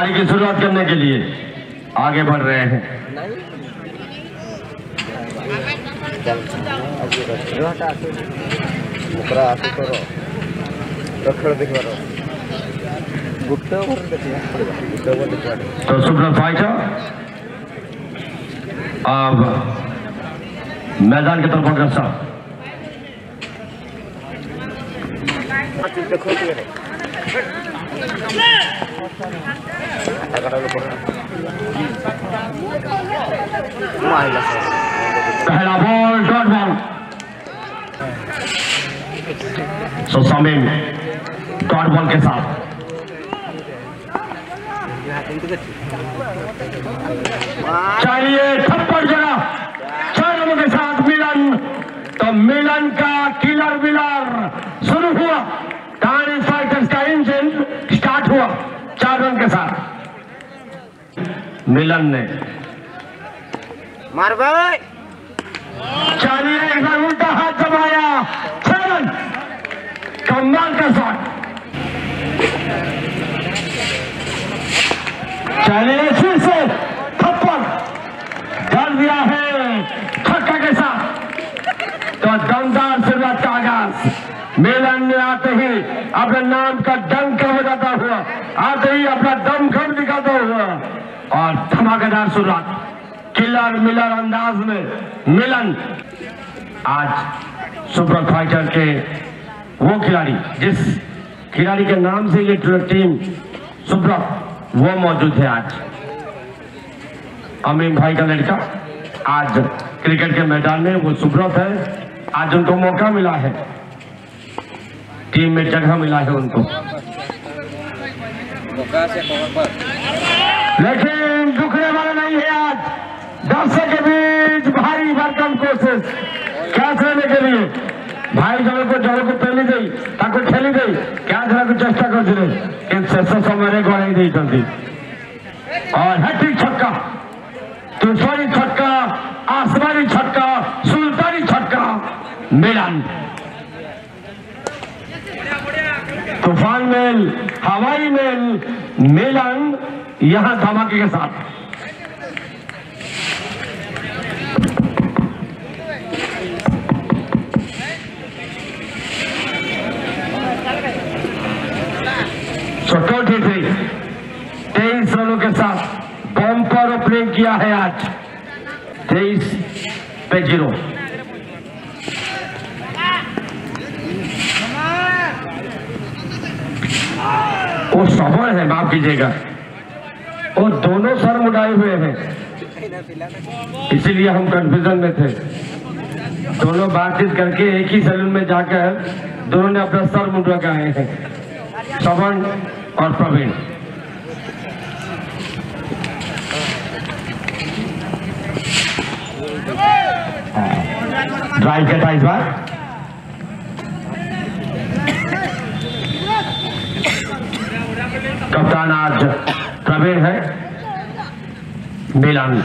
सफ़ाई की शुरुआत करने के लिए आगे बढ़ रहे हैं। तो सुब्रत भाई साहब अब मैदान की तरफ़ अग्रसर अच्छा, देखो। पहला ball dot ball so Samim dot ball के साथ. चाहिए थप्पड़ जड़ा छह रनों के साथ मिलन. तो मिलन का किलर विलर शुरू हुआ. टाइम फाइटर्स का इंजन हुआ चार रन के साथ। मिलन ने। मार भाई। चलिए एक बार उल्टा हाथ जमाया छह रन। कमाल का शॉट चलिए फिर से थप्पड़ डाल दिया है छक्का के साथ। तो दमदार शुरुआत का में आते ही अपने नाम का डंक बजाता हुआ, आते ही अपना दमखम दिखाता हुआ। और धमाकेदार शुरुआत किलर मिलर अंदाज में मिलन। आज सुपर फाइटर के वो खिलाड़ी, जिस खिलाड़ी के नाम से ये टीम सुब्रत वो मौजूद है आज। अमीन भाई का लड़का, आज क्रिकेट के मैदान में वो सुब्रत है। आज उनको मौका मिला है। टीम में जगह मिला है उनको। लेकिन दुखने वाला नहीं है आज। दर्शक के बीच भारी भरकम कोशिश। क्या खेलने के लिए? भाई जनों को जनों को पहली गई, ताको खेली गई। क्या खेला को चेष्टा कर दिले इन शेष समय को नहीं दी जल्दी। और हैट्रिक छक्का। तूफानी छक्का, आसमानी छक्का, सुल्तानी छक्का, मिलान। तूफ़ान मेल, हवाई मेल मेलन यहाँ धमाके के साथ। चटौती थी। तेईस रनों के साथ बम्पर ओपनिंग किया है आज। तेईस पे ज़ीरो। वो सबल है, माफ़ कीजिएगा। वो दोनों सर मुड़ाए हुए हैं। इसीलिए हम कंफ्यूजन में थे। दोनों बातचीत करके एक ही सैलून में जाकर दोनों ने अपना सर मुंडवा के हैं। श्रवण और प्रवीण। ड्राइव किया था इस बार? कप्तान आज प्रवीण है। मिलन।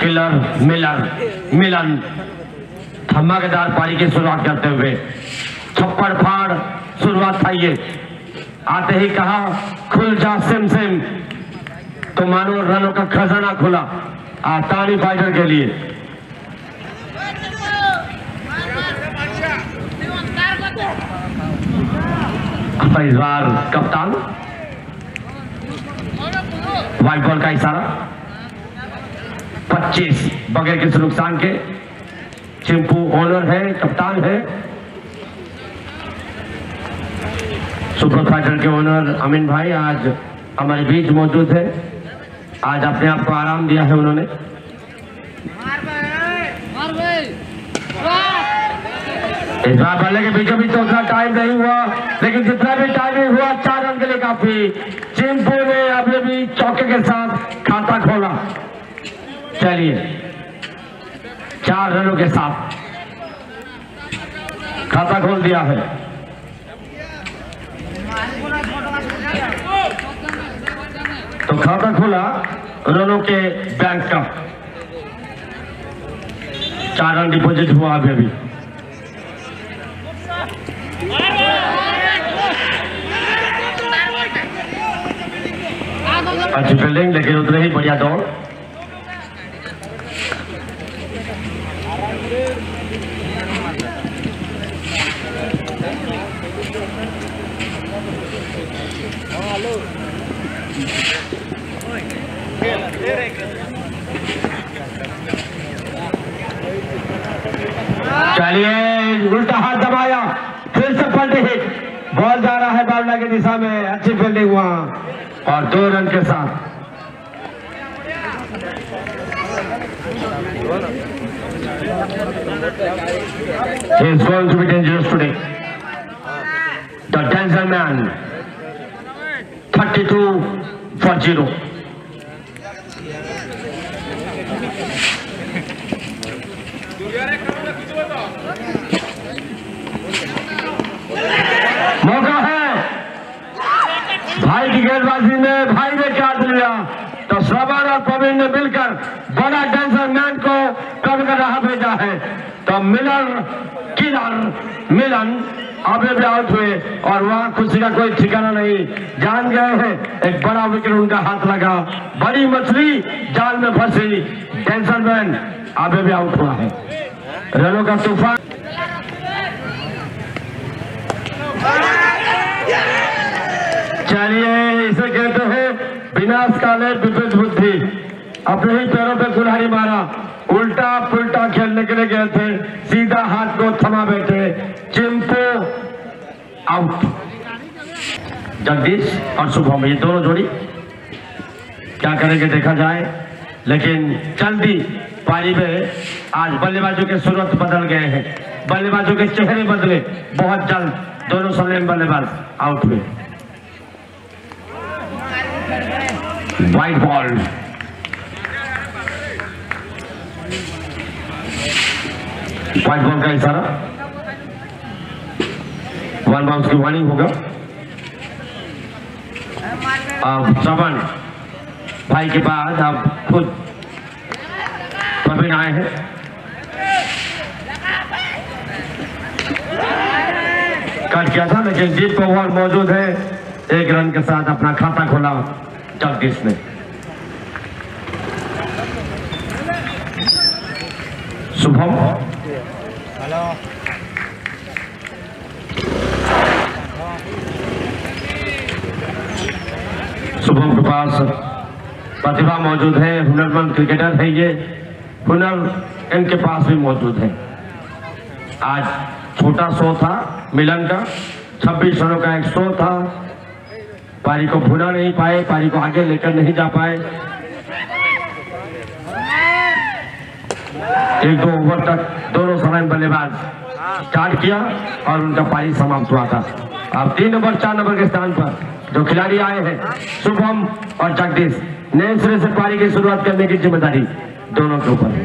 किलर मिलन। मिलन। धमाकेदार पारी की शुरुआत करते हुए। छप्पड़ फाड़, शुरुआत था ये। आते ही कहा, खुल जा सिम सिम। तो मानो रनों का खजाना खुला। आतानी फाइटर के लिए। बार कप्तान। व्हाइट बॉल का इशारा। 25 बगैर किसी नुकसान के। चिंपू ओनर है, कप्तान है। सुपर फाइटर के ओनर अमीन भाई आज हमारे बीच मौजूद है। आज अपने आप को आराम दिया है उन्होंने। इस बार बल्ले के बीचों बीच तो उतना टाइम नहीं हुआ, लेकिन जितना भी टाइम हुआ, चार रन के लिए काफ़ी। चिंपू ने अभी भी चौके के साथ खाता खोला। चलिए, चार रनों के साथ खाता खोल दिया है। तो खाता खोला रनों के बैंक का। चार रन डिपॉजिट हुआ अभी अभी। अच्छी फील्डिंग लेकिन उतने ही बढ़िया दौड़ चलिए, उल्टा हाथ दबाया, फिर से पलटी हिट। बॉल जा रहा है बावला की दिशा में, अच्छी फील्डिंग वहाँ। और दो रन के साथ He is going to be dangerous today. The danger man. 32 for 0. भाई की गेंदबाजी में भाई ने काट लिया। तो श्रवण और प्रवीण ने मिलकर बड़ा डेंसर मैन को कम कर रहा भेजा है। तो मिलर किलर मिलन अभी भी आउट हुए और वहाँ खुशी का कोई ठिकाना नहीं। जान गए हैं, एक बड़ा विकेट उनका हाथ लगा। बड़ी मछली जाल में फंसी। टेंशन मैन अभी भी आउट हुआ है। रनों का तूफ़ान। चलिए इसे कहते हैं विनाश काले विपरीत बुद्धि। अपने ही पैरों पे कुल्हाड़ी मारा। उल्टा पुल्टा खेलने के लिए गए थे। सीधा हाथ को थमा बैठे। चिंपो आउट जगदीश और शुभम, ये दोनों जोड़ी। क्या करेंगे देखा जाए। लेकिन जल्दी पारी में आज बल्लेबाजों के सूरत बदल गए हैं। बल्लेबाजों के चेहरे बदले। बहुत जल्द दोनों सलेम बल्लेबाज आउट हुए। वाइट बॉल वाइट बॉल का इशारा? वन बाउंस की वार्निंग होगा। अब श्रवण भाई के बाद अब खुद प्रवीण आए हैं। कट किया था, लेकिन जीत को ओवर मौजूद है। एक रन के साथ अपना खाता खोला जगदीश ने। शुभम। शुभम के पास प्रतिभा मौजूद है, हुनरमंद क्रिकेटर है ये। हुनर इनके पास भी मौजूद है। आज छोटा शो था, मिलन का। 26 रनों का एक शो था। पारी को भुना नहीं पाए, पारी को आगे लेकर नहीं जा पाए। एक दो ओवर तक दोनों समय बल्लेबाज स्टार्ट किया और उनका पारी समाप्त हुआ था। अब तीन नंबर, चार नंबर के स्थान पर जो खिलाड़ी आए हैं, शुभम और जगदीश, नए सिरे से पारी की शुरुआत करने की ज़िम्मेदारी दोनों के ऊपर है।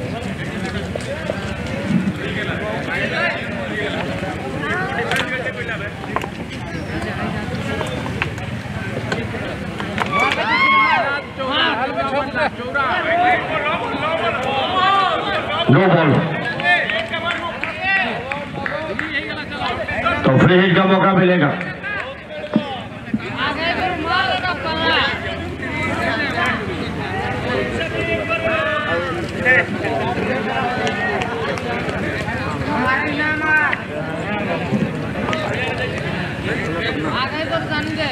तो फ्री हिट का मौका मिलेगा आगे फिर मारेगा पल्ला आगे तो समझे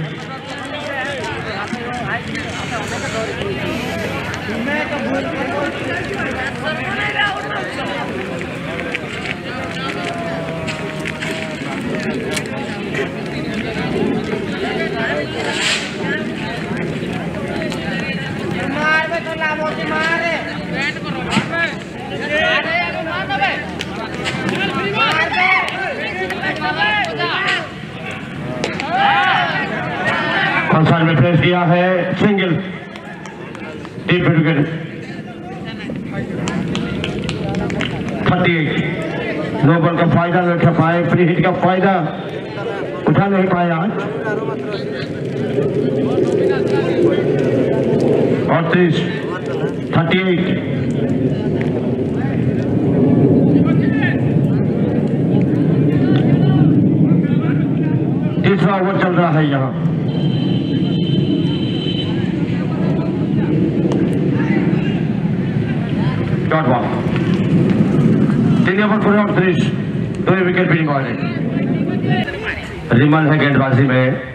पंसाइड में प्रेस किया है single deep wicket. Thirty eight. No ball का फ़ायदा नहीं उठा पाए फ्री हिट का फ़ायदा उठा नहीं पाया। और तीस। थर्टी एट तीसरा ओवर चल रहा है यहाँ। डॉट बॉल तीन ओवर पूरे अड़तीस दो विकेट भी निकाले रिमल है गेंदबाजी में।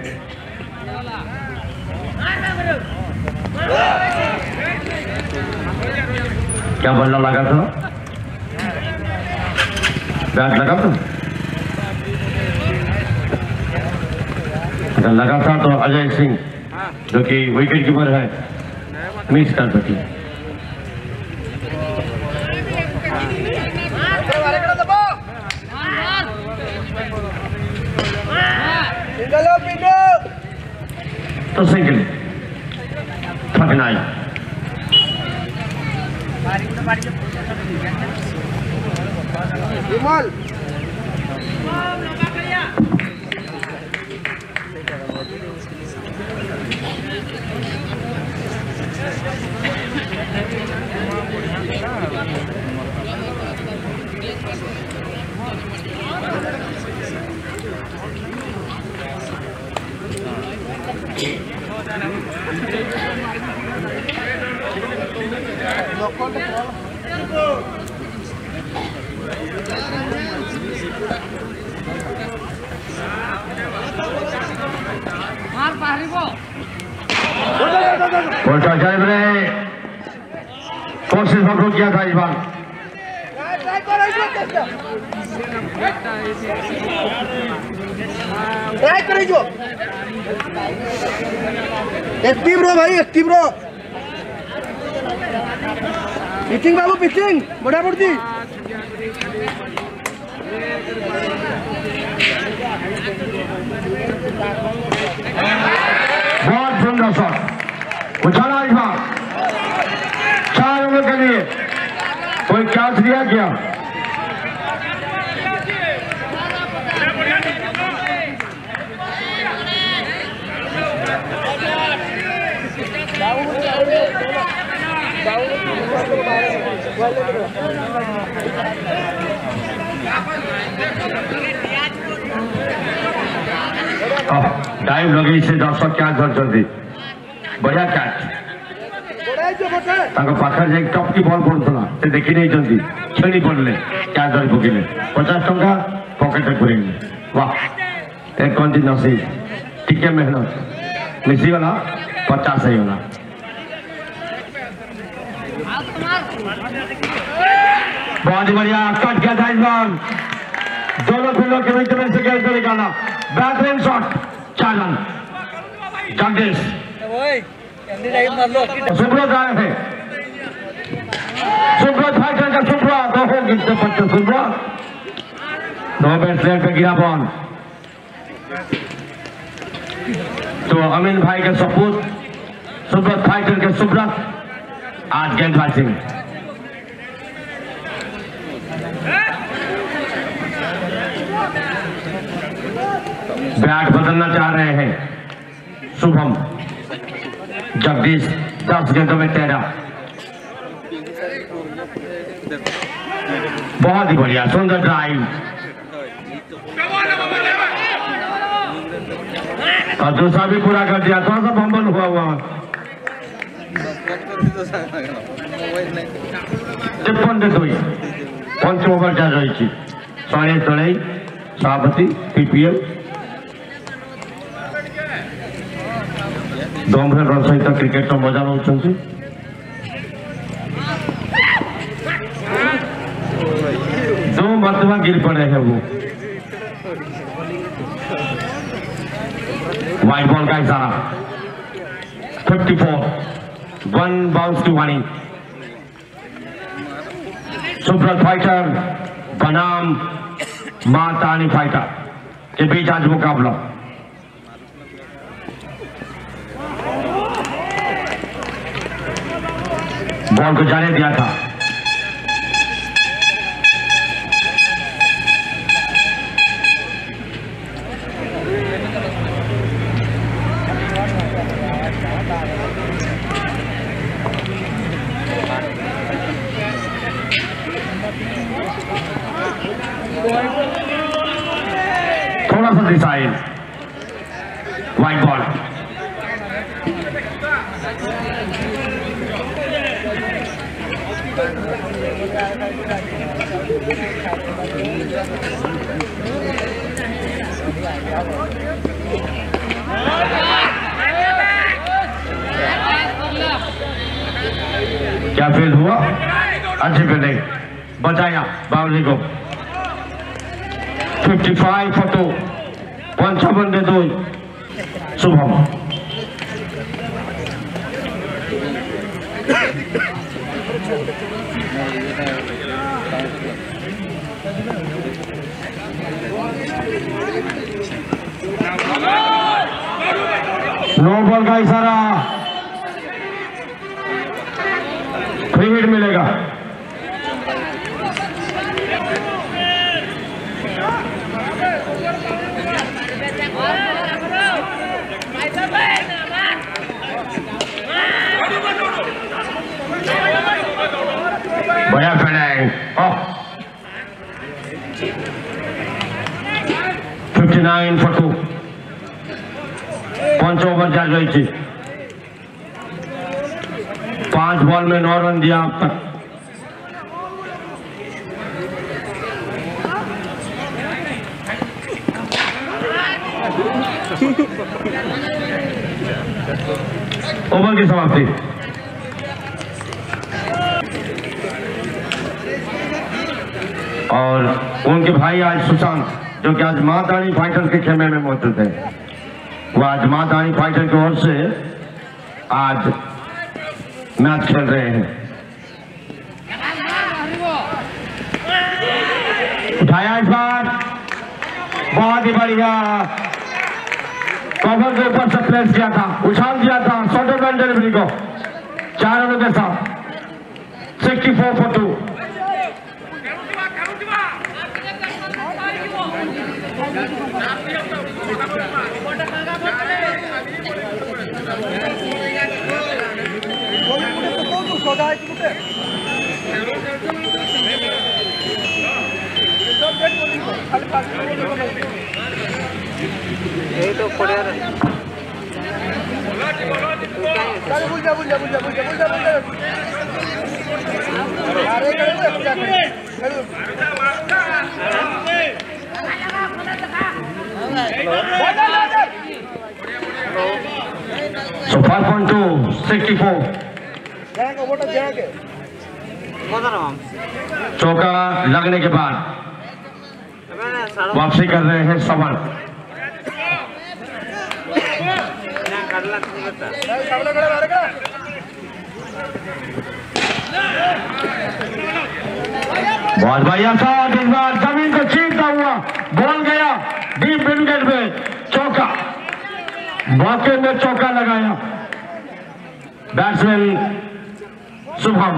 क्या बल्ला लगा था? बैट लगा था? लगा था तो अजय सिंह, जो कि विकेट कीपर है मिस कर सके। ट्राई करे जो एक्टिव रहो भाई एक्टिव रहो पिचिंग बाबू पिचिंग बड़ा पड़ती बहुत सुंदर शॉट। उछाला इस बार। चार के लिए। कोई क्या दिया गया टाइम लगे से दर्शक क्या धरती बढ़िया क्या टपकी बल पड़ा से देखी नहीं छेड़ी पड़े क्या धरी पकड़े पचास टाँचा पकेट पूरे वाह, एक कहते नसई टी मेहनत। मिसीगला पचास होगा बहुत बढ़िया कट गया था इस बार दोनों फील्डों के बीच में से कैच कर निकाला। बेहतरीन शॉट चार रन जगदीश। सुब्रत आए हैं। सुब्रत फाइटर का सुब्रत, दो पड़ते सुब्रत। दो गिरा तो अमीन भाई के सपूत सुब्रत फाइटर के सुब्रत। आज गेंदबाजी बैट बदलना चाह रहे हैं। शुभम, जगदीश, दस गेंदों में तेरह बहुत ही बढ़िया, सुंदर ड्राइव और दूसरा भी पूरा कर दिया, थोड़ा सा बम्बल हुआ हुआ। দেখুন দুই পঞ্চম ওভার যা রয়েছে সরে চড়াই সভাপতি পিপিএল দম্ভের রন সহিত ক্রিকেট মজা নেছেন जो मरतबा गिर पड़े हैं वो वाइट बॉल का इशारा 54 One bounce to one Wani. Subrat fighter Banam मातानी fighter. के बीच आज मुकाबला बॉल को जाने दिया था Thank you. थोड़ा सा डिसाइड वाइट बॉल क्या फ़ील्ड हुआ? अच्छी फील्डिंग बचाया बाउंड्री को। 55 for two. One seven de. Subham. No ball का इशारा फ्री हिट मिलेगा बढ़िया fielding fifty nine for two. पाँच थी पाँच बॉल में नौ रन दिया अब तक। ओवर की समाप्ति। और उनके भाई आज सुशांत, जो कि आज माँ दानी फाइटर के खेमे में मौजूद है। वो आज माँ दानी फाइटर की ओर से आज मैच खेल रहे हैं। उठाया इस बार। बहुत ही बढ़िया। कवर के ऊपर से प्लेस किया था, उछाल दिया था शॉर्टर डिलीवरी को। चार रनों के साथ। सिक्सटी फोर फॉर टू এই তো পড়ে বুঝা বুঝা বুঝা বুঝা বুঝা বুঝা So 5.2, 64. चौका लगने के बाद वापसी कर रहे हैं सवन बहुत बढ़िया था इस बार ज़मीन को चीरता हुआ बोल गया डीप विकेट में चौका। मौके में चौका लगाया। बैट्समैन शुभम।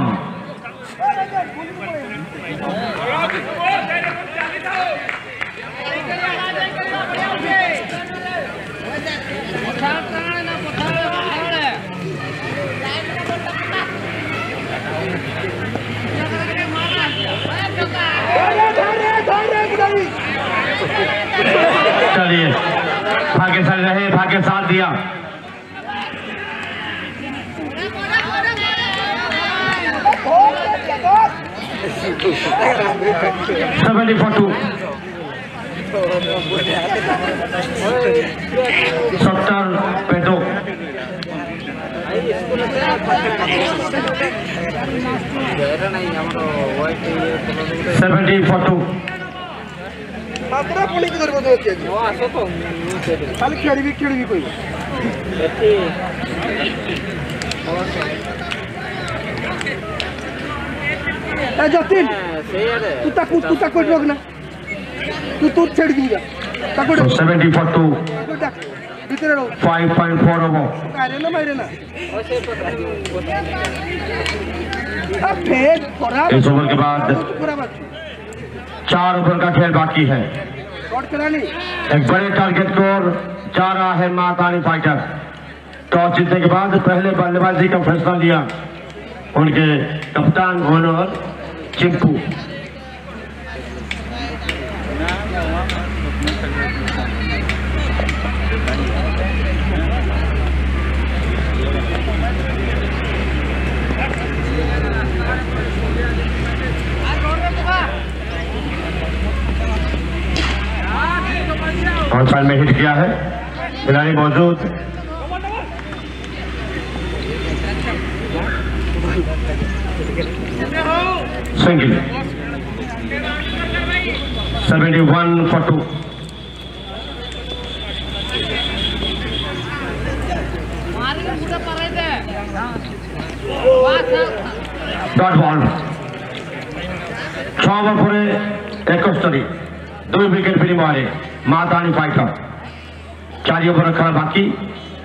चलिए। पाकिस्तान रहे पाकिस्तान दिया। सत्तर सेवेंटी फोर टू ମାତ୍ର ପୁଣି କି ଧରିବ ଅଛି ଆଜି ହଁ ଆସ ତ ମୁଁ ସେଇଠି ଖାଲି ଖେଳିବି ଖେଳିବି କହିବ ଏଠି ଏ ଯତୀନ ସେଇଆଡ଼େ ତୁ ତାକୁ ତୁ ତାକୁ ଏଠି ରଖନା ତୁ ତୁ ଛେଡ଼ିକି ଯା ତାକୁ तो ଡାକ, सेवेंटी फोर टू ତାକୁ ଡାକ ଭିତରେ ରହ फाइव पॉइंट फोर ओवर ମାରେ ନା ମାରେ ନା ହଁ चार ओवर का खेल बाकी है। एक बड़े टारगेट को जा रहा है मातानी फाइटर टॉस जीतने के बाद पहले बल्लेबाजी का फैसला लिया उनके कप्तान ओनर चिंपू। और साल में हिट किया है? खिलाड़ी मौजूद। Single seventy one for two मारेंगे पूरा पर दे वाह ডট বল ছ ওভার পরে একস্তরি দুই উইকেট বিনিময়ে মাতানি ফাইটার চারি ওভারের খেলা বাকি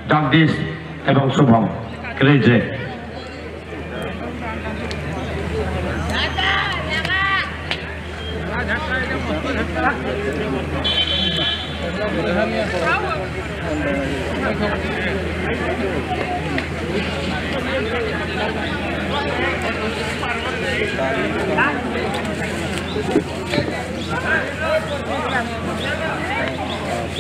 জগদীশ এবং শুভম ক্রিজে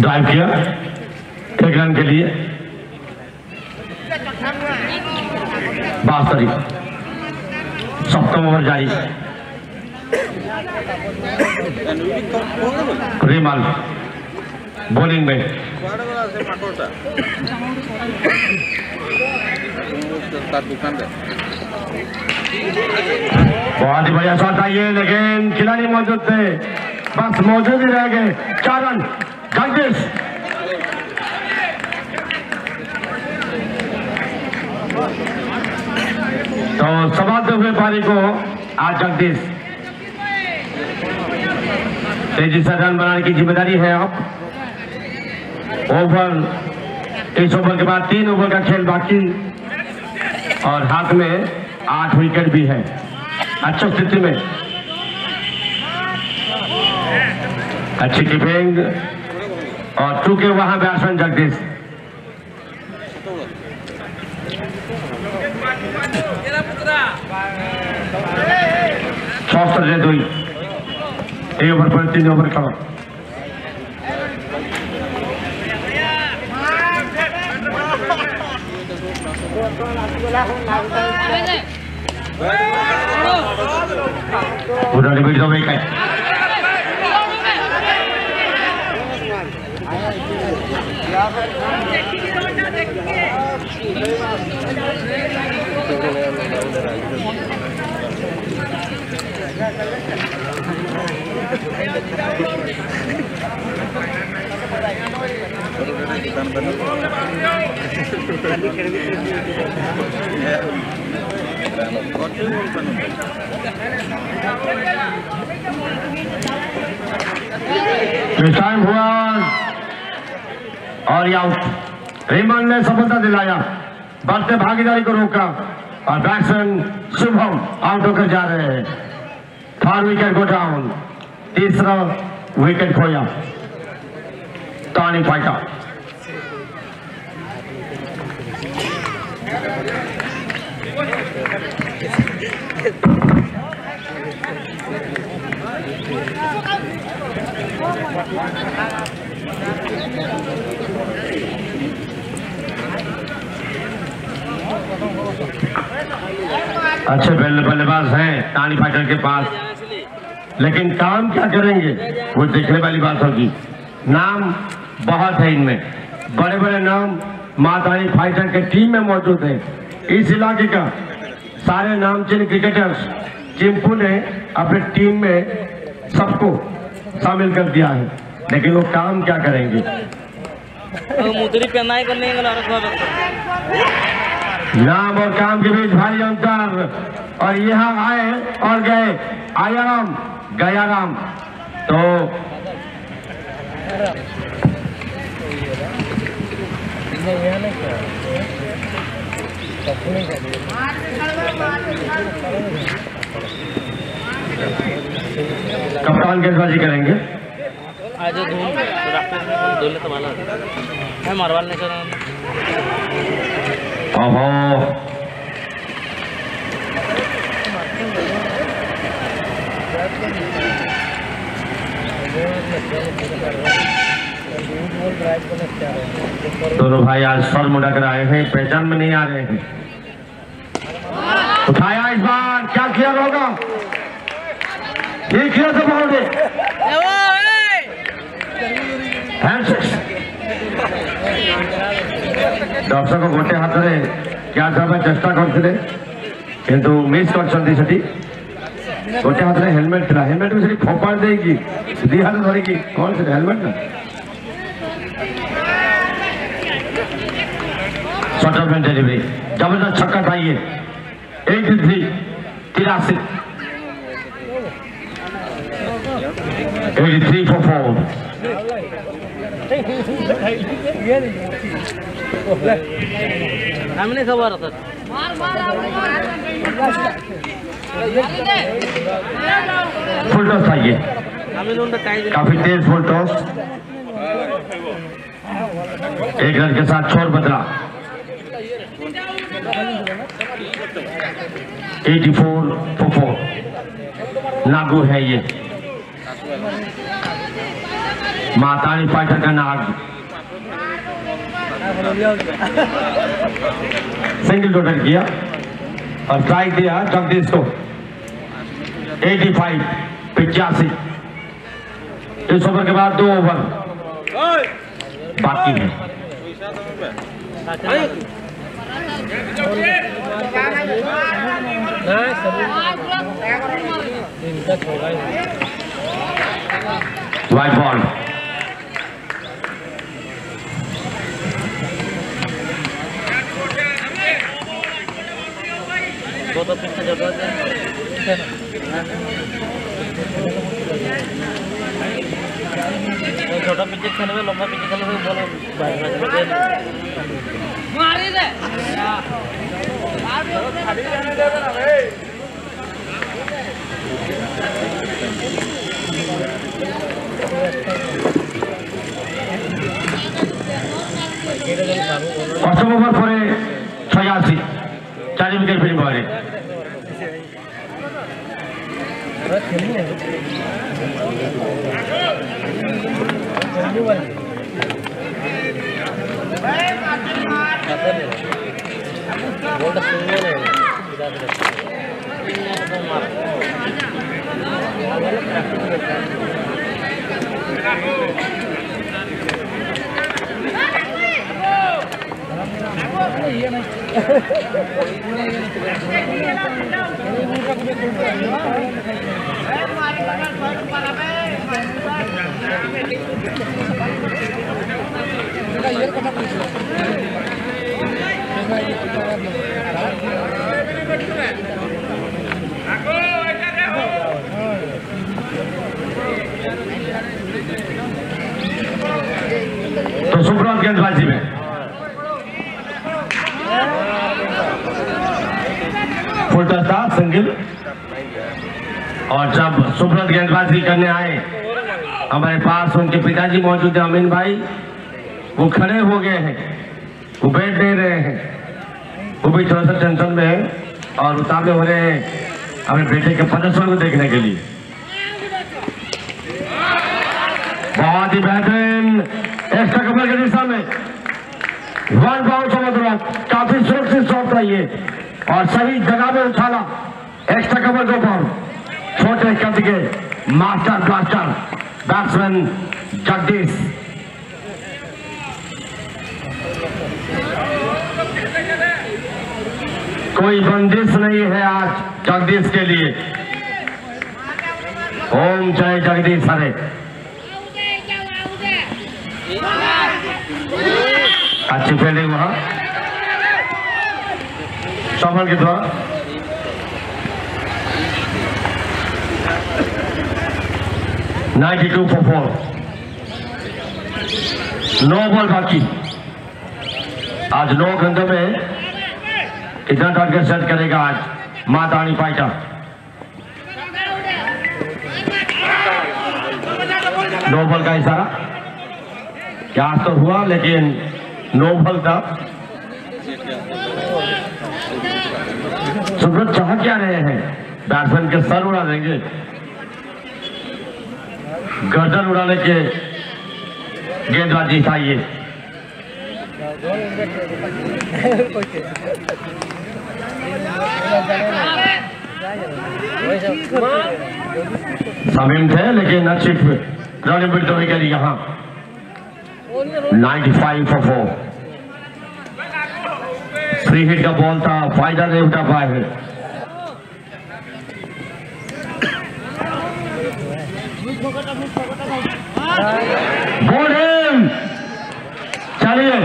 ड्राइव किया एक रन के लिए? बास्तरी सप्तम ओवर जारी रिमाल बॉलिंग में তার দোকানটা बहुत ही बढ़िया शॉट था ये लेकिन खिलाड़ी मौजूद थे बस मौजूद ही रह गए चार रन जगदीश तो समाप्त हुए पारी को आज जगदीश। तेज़ी से रन बनाने की ज़िम्मेदारी है अब। ओवर इस ओवर के बाद तीन ओवर का खेल बाकी। और हाथ में आठ विकेट भी है। अच्छी स्थिति में। अच्छी कीपिंग और चूँकि वहाँ बैट्समैन जगदीश। शास्त्र से दुई एक ओवर पर तीन ओवर का उधर बीट दो एक विकेट टाइम हुआ और ये आउट रेमन ने सफलता दिलाया। बढ़ते भागीदारी को रोका और बैट्समैन शुभम आउट होकर जा रहे हैं। थर्ड विकेट को डाउन तीसरा विकेट खोया। तानी फाइटा अच्छे बल्ले बल्लेबाज हैं टानी फाइटर के पास। लेकिन काम क्या करेंगे? वो देखने वाली बात होगी। नाम बहुत है इनमें। बड़े बड़े नाम मातानी फाइटर के टीम में मौजूद है। इस इलाके का सारे नामचीन क्रिकेटर्स चिंपू ने अपने टीम में सबको शामिल कर दिया है। लेकिन वो काम क्या करेंगे? मुद्री पेनाई करने नाम और काम के बीच भारी अंतर। और यहाँ आए और गए आया राम गया राम तो कप्तान गेंदबाजी करेंगे। आज में धुले तो भाला है मारवाल ने सर दोनों भाई आज सर मुड़ा कर आए हैं, पहचान में नहीं आ रहे हैं। उठाया इस बार, क्या किया होगा ये किया तो बाउंड्री दर्शक गोटे हाथ में क्या देखा चेस्टा करते मिस कर गोटे हाथ में हेलमेट था हेलमेट भी फोपा दे कि दि हाथ धरिकी कौन से हेलमेट ना सटल पैंट ज़बरदस्त छक्का था ये थ्री तिरासी फोर फोर हमने खबर दे फुल टॉस था ये काफ़ी तेज फुल टॉस एक रन के साथ छोर बदला। 84 फॉर फोर लागू है ये। मातानी फाइटर का नाग। सिंगल टोटल किया और स्ट्राइक दिया जगदीश को 85 पिचासी इस ओवर के बाद दो ओवर बाकी है। वाइट बॉल গত তিনটে যত আছে। ছোট পিচে খেলবে লম্বা পিচে খেলবে বলো মারি দে। पिताजी मौजूद है, अमीन भाई। वो खड़े हो गए हैं, वो बैठ नहीं रहे हैं। वो भी थोड़ा सा टेंशन में है और उतावले हो रहे हैं अपने बेटे के प्रदर्शन को देखने के लिए। बहुत ही बेहतरीन एक्स्ट्रा कवर की दिशा में। वन बाउंड समझ रहा काफ़ी सुरक्षित शॉट था ये। और सही जगह में उछाला एक्स्ट्रा कवर दो बॉल छोटे कद के मास्टर ब्लास्टर बैट्समैन जगदीश कोई बंदिश नहीं है आज जगदीश के लिए। ओम जय जगदीश हरे। अच्छी फील्डिंग वहाँ। चौपन के द्वारा नाइन्टी टू फॉर फोर नौ बॉल बाकी। आज नौ घंटे में कितना टारगेट सेट करेगा आज मातानी फाइटर। नो बॉल का इशारा। क्या तो हुआ, लेकिन नो बॉल था। सुब्रत चाह क्या रहे हैं? बैट्समैन के सर उड़ा देंगे। गर्दन उड़ाने के गेंदबाजी चाहिए समीम थे लेकिन बिट तो करी यहाँ। 95 फॉर फोर फ्री हिट का बॉल था, फ़ायदा नहीं उठा पाए हैं। चलिए।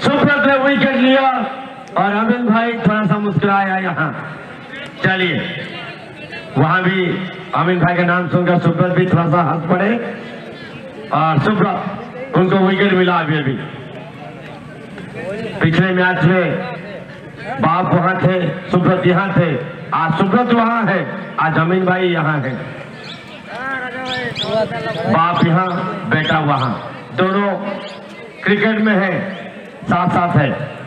सुब्रत ने विकेट लिया। और अमित भाई थोड़ा सा मुस्कुराया यहाँ। चलिए, वहाँ भी अमित भाई का नाम सुनकर सुब्रत भी थोड़ा सा हंस पड़े। और सुब्रत, उनको विकेट मिला अभी अभी। पिछले मैच में बाप वहाँ थे, सुब्रत यहाँ थे। आज सुब्रत वहाँ है, आज अमीन भाई यहाँ है। बाप यहाँ बेटा वहाँ। दोनों क्रिकेट में है साथ साथ है।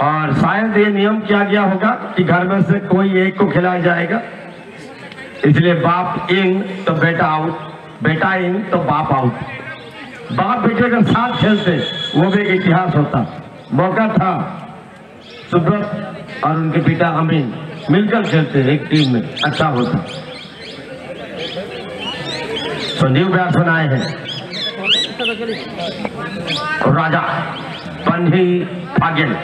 और शायद ये नियम किया गया होगा कि घर में से कोई एक को खिलाया जाएगा। इसलिए बाप इन तो बेटा आउट बेटा इन तो बाप आउट बाप बेटे के साथ खेलते, वो भी एक इतिहास होता। मौका था। सुब्रत और उनके पिता अमीन मिलकर खेलते, एक टीम में। अच्छा होता। तो न्यू बैट्समैन आए हैं। राजा पंही फागिल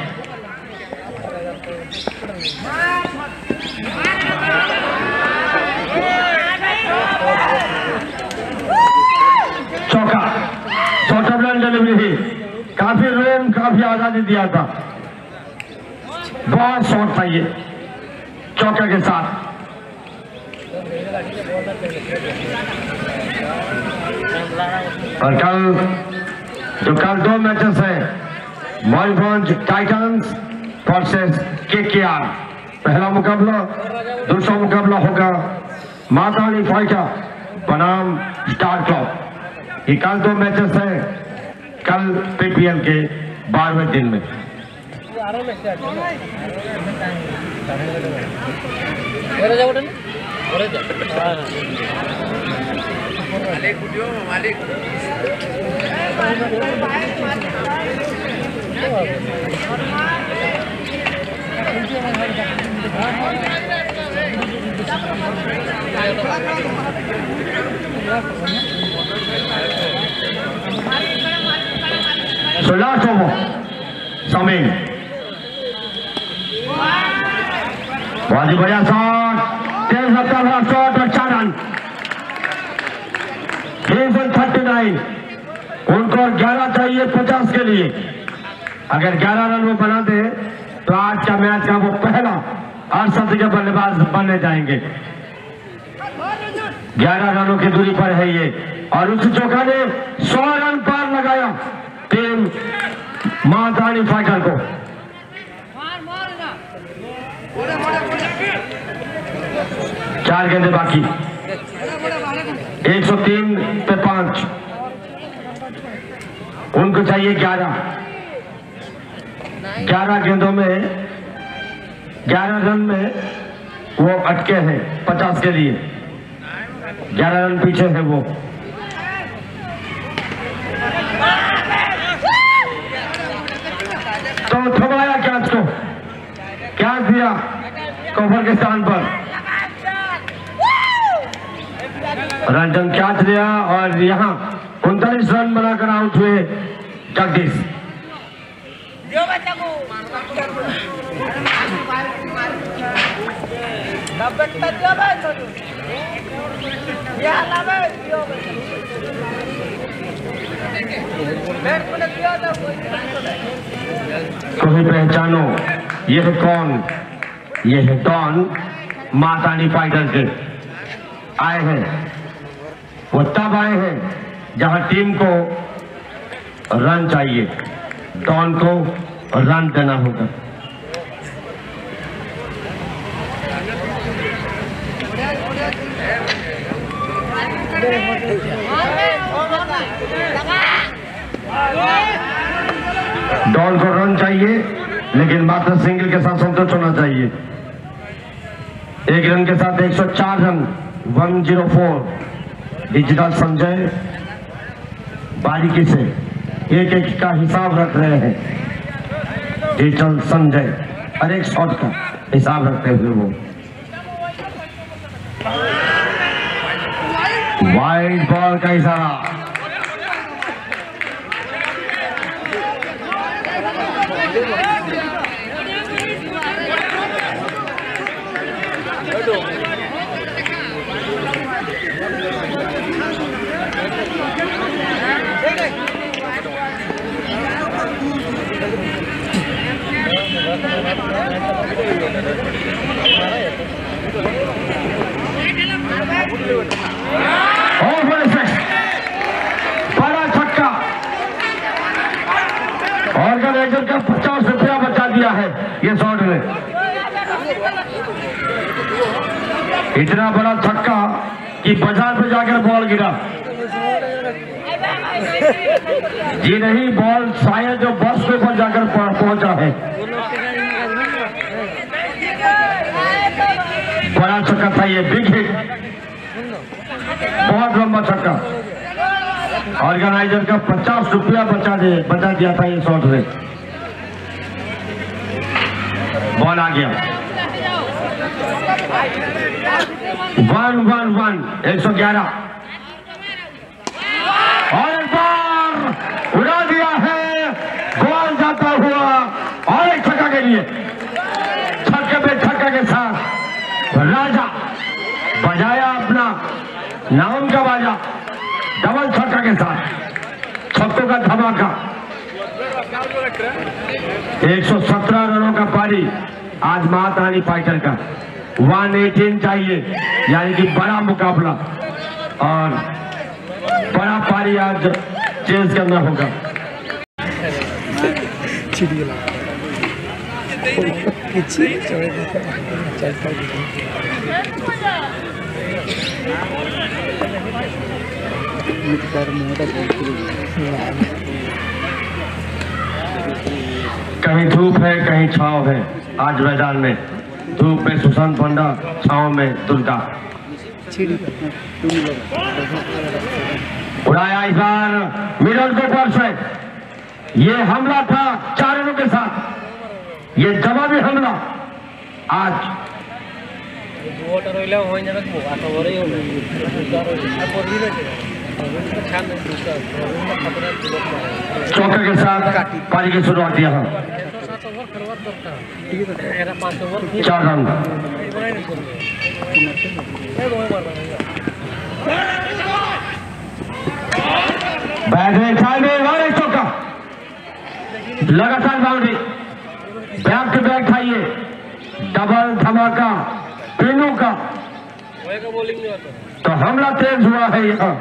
चौका चौथा ब्लैंड डिलीवरी काफ़ी रूम काफ़ी आज़ादी दिया था। बहुत शॉट था ये, चौका के साथ। और कल, जो कल दो मैचेस हैं मॉयभंज टाइटंस वर्सेस केकेआर पहला मुकाबला दूसरा मुकाबला होगा माताली फाइटर बनाम स्टार क्लब। ये कल दो मैचेस है, कल पीपीएल के बारहवें दिन में। So last over, Samin. बहुत ही बढ़िया शॉट तेज रफ्तार वाला शॉट चार रन थर्टी नाइन उनको ग्यारह चाहिए पचास के लिए। अगर ग्यारह रन वो बना दे तो आज का मैच का वो पहला अड़सठ के बल्लेबाज बनने जाएँगे। ग्यारह रनों की दूरी पर है ये। और उस चौका ने सौ रन पार लगाया टीम महादानी फाइटर को। चार गेंदे बाकी। 103 पे पाँच। उनको चाहिए 11 11 गेंदों में 11 रन में वो अटके हैं 50 के लिए। 11 रन पीछे है वो। तो थमाया कैच को। गया कवर के स्थान पर। रंजन कैच लिया और यहाँ उनतालीस रन बनाकर आउट हुए जगदीश। कभी पहचानो ये है कौन? ये है डॉन मातानी फाइटर के। आए हैं। वो तब आए हैं जहाँ टीम को रन चाहिए। डॉन को रन देना होगा। डॉन को रन चाहिए, लेकिन मात्र सिंगल के साथ संतोष होना चाहिए। एक रन के साथ 104 रन 104 डिजिटल संजय, बारीकी से। एक एक का हिसाब रख रहे हैं। डिजिटल संजय हर एक शॉट का हिसाब रखते हुए वो। वाइड बॉल का इशारा और बड़े से बड़ा छक्का ऑर्गेनाइजर का पचास रुपया बचा दिया है ये शॉट में। इतना बड़ा छक्का कि बाज़ार पे जाकर बॉल गिरा। जी नहीं, बॉल शायद जो बस के ऊपर जाकर पहुँचा है। बड़ा छक्का था ये, बिग हिट। बहुत लंबा छक्का। ऑर्गेनाइजर का पचास रुपया बचा दे, बचा दिया था ये शॉट से। बॉल आ गया। वन वन वन एक सौ ग्यारह। और एक बार उड़ा दिया है। बॉल जाता हुआ और एक छक्का के लिए। छक्के पे छक्का के साथ राजा बजाया अपना। नाम का बाजा। डबल के साथ छक्कों का धमाका। 117 रनों का पारी आज महारानी फाइटर का। 118 चाहिए, यानी कि बड़ा मुकाबला। और बड़ा पारी आज चेस के अंदर होगा। कहीं धूप है, कहीं छाव है। आज मैदान में धूप में सुशांत पंडा, छाव में दुर्गा। उड़ाया इस बार मिडल को पर से। ये हमला था चार के साथ। ये जवाबी हमला। आज गोवाटा चौके के साथ पारी की शुरुआत यहाँ चार रन। एक चौका। लगातार बाउंड्री। बैक टू बैक खाइए डबल धमाका तीनों का। तो हमला तेज हुआ है यहाँ।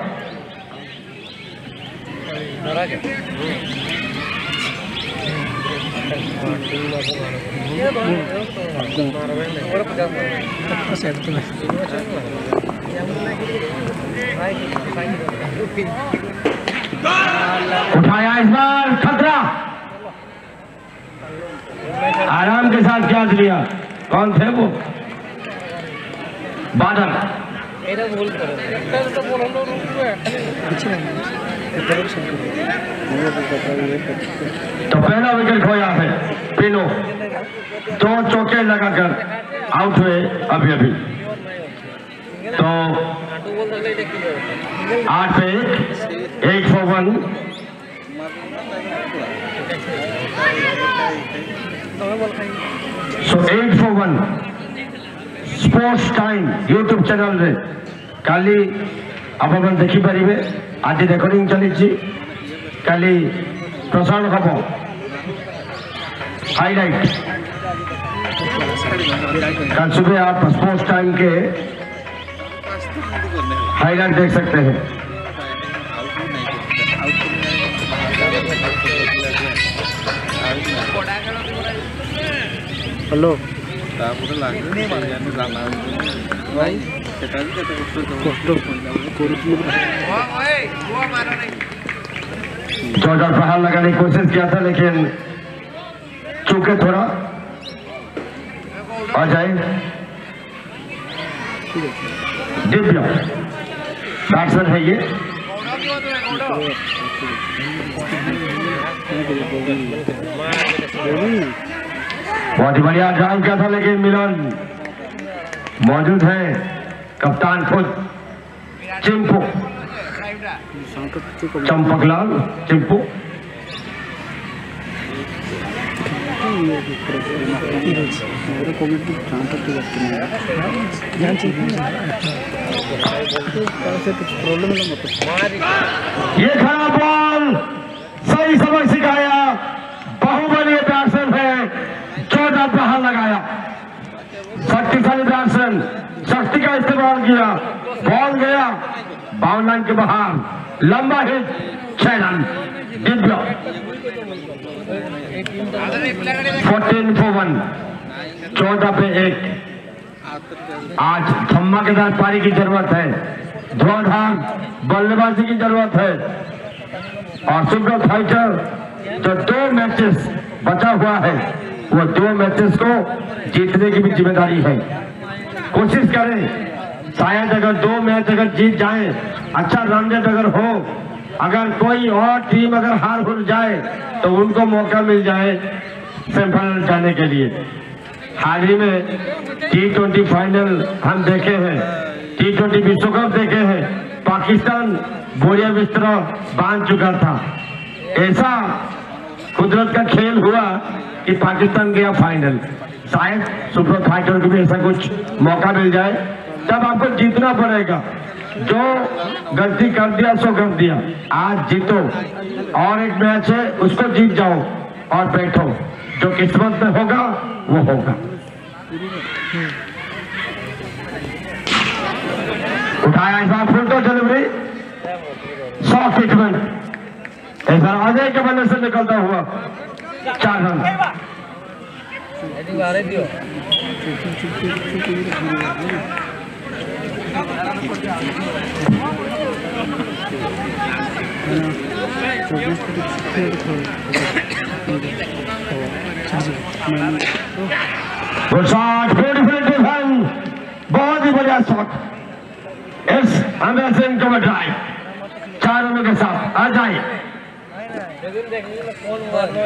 उठाया इस बार खतरा। आराम के साथ क्या लिया कौन थे वो? बादल। तो पहला विकेट खोया है पीनो। दो चौके लगाकर आउट हुए अभी अभी। तो आठ पे एक सौ वन सो eight four one sports time YouTube channel रे काली आपण आज रेकॉर्डिंग चली काली प्रसारण हम हाइलाइट कल सुबह आप फ़र्स्ट टाइम के हाइलाइट देख सकते हैं। हेलो जोरदार फहाल लगाने की कोशिश किया था लेकिन चूके थोड़ा आ जाए दिव्या बैट्समैन है ये Thank you. बहुत ही बढ़िया ड्राइव किया था लेकिन मिलन मौजूद है कप्तान खुद, चिंपू। चंपक लाल चिंपू। ये खराब बॉल, सही समय सिखाया बाहुबली एक्शन है। चौदह बाहर लगाया। शक्तिशाली बैट्समैन शक्ति का इस्तेमाल किया। बॉल गया बाउंड के बाहर। लंबा हिट, छह run. Divya. Fourteen four one चौदह पे एक। आज धमाकेदार पारी की ज़रूरत है। धुआंधार, बल्लेबाजी की ज़रूरत है। और सुब्रत फाइटर, जो दो मैचेस बचा हुआ है। वो दो मैचेस को जीतने की भी ज़िम्मेदारी है। कोशिश करें, शायद अगर दो मैच अगर जीत जाए अच्छा रन रेट अगर हो, अगर कोई और टीम अगर हार हो जाए तो उनको मौका मिल जाए सेमीफाइनल जाने के लिए। हाल ही में टी ट्वेंटी फाइनल हम देखे हैं टी ट्वेंटी विश्व कप देखे हैं, पाकिस्तान बोरिया बिस्तरा बाँध चुका था। ऐसा कुदरत का खेल हुआ कि पाकिस्तान गया फाइनल। शायद सुपर फाइटर को भी ऐसा कुछ मौका मिल जाए, तब आपको जीतना पड़ेगा। जो गलती कर दिया, सो कर दिया। आज जीतो, और एक मैच है, उसको जीत जाओ और बैठो। जो किस्मत में होगा, वो होगा। उठाया इस बार फुल टॉस डिलीवरी सॉफ्ट हिटमेंट इस बार अजय के बल्ले से निकलता हुआ चार रन। बहुत ही बढ़िया शॉट इस सिंह को ड्राइव चार रनों के साथ, आ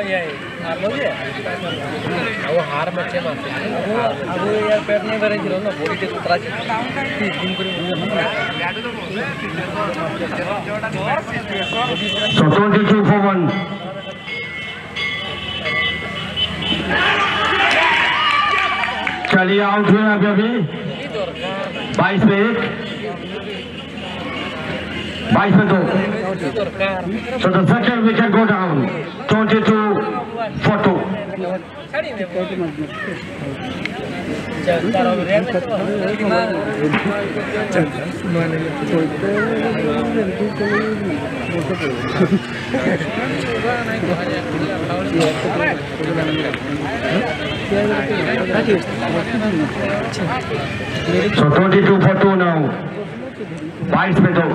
जाए हार बच्चे अब यार पेट नहीं भरे ना बॉडी के त्रास जिम So 22 for चलिए आउट हुए अभी अभी। बाईस पे एक। पे दो So the second wicket go down. 22 for two. So 22 for two now. बाईस पे दो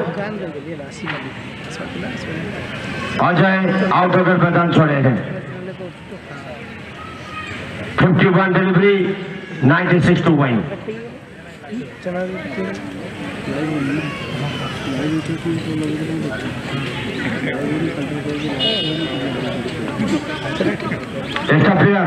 अजय आउट होकर मैदान छोड़े हैं। Fifty one delivery ninety six two one इसका प्लेयर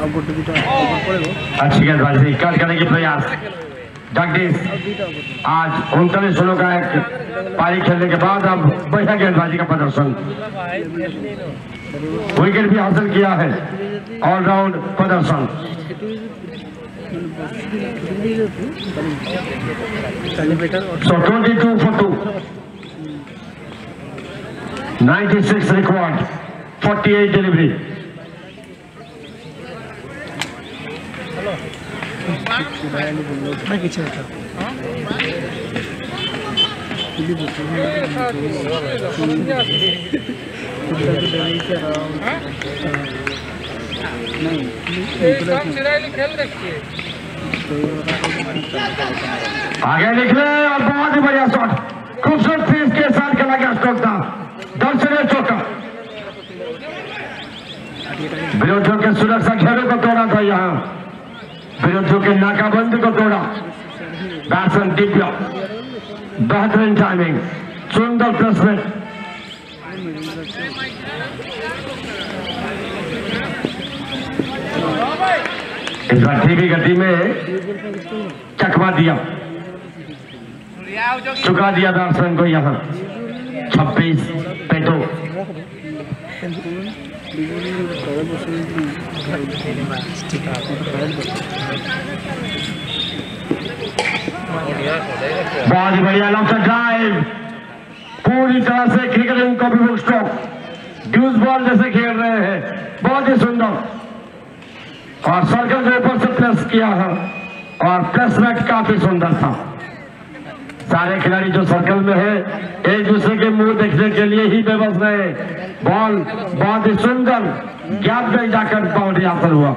ଆଉ ଗୋଟେ ଦୁଇଟା ଓଭର ପଳେଇବ अच्छी गेंदबाजी कट करने की प्रयास जगदीश आज उनतालीस रनों का एक पारी खेलने के बाद अब बढ़िया गेंदबाजी का प्रदर्शन विकेट भी हासिल किया है ऑलराउंड प्रदर्शन So 22 for 2. 96 record. 48 delivery. କିଛି आगे निकले और बहुत ही बढ़िया शॉट खूबसूरत फ़ीस के साथ खेला गया स्ट्रोक था दर्शनीय चौका। विरोधियों के सुरक्षा घेरों को तोड़ा था यहाँ। विरोधियों के नाकाबंदी को तोड़ा। बैट्समैन दिव्या बेहतरीन टाइमिंग सुंदर प्लेसमेंट इस बार धीमी गति में चकवा दिया। चुका दिया दर्शन को यहाँ। छब्बीस पे दो बहुत बढ़िया लॉन्ग ड्राइव पूरी तरह से कॉपी बुक स्ट्रोक ड्यूज बॉल जैसे खेल रहे हैं। बहुत ही सुंदर। और सर्कल के ऊपर से प्रेस किया है। और प्लेसमेंट काफ़ी सुंदर था। सारे खिलाड़ी जो सर्कल में है, एक दूसरे के मुँह देखने के लिए ही बेबस रहे। बॉल बहुत ही सुंदर गैप में जाकर बाउंड्री हासिल हुआ।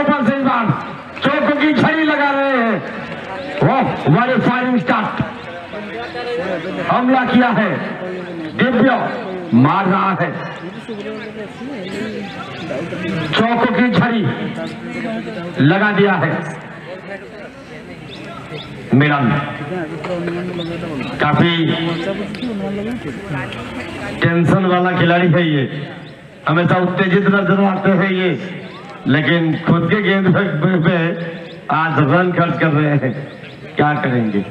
ऊपर से इस बार चौकों की छड़ी लगा रहे हैं। वाह वाले फायरिंग स्टार्ट हमला किया है। दिव्य मार रहा है। चौकों की झड़ी लगा दिया है। मिलन काफ़ी टेंशन वाला खिलाड़ी है ये। हमेशा उत्तेजित नज़र आते हैं ये। लेकिन खुद के गेंद पे आज रन खर्च कर रहे हैं। क्या करेंगे?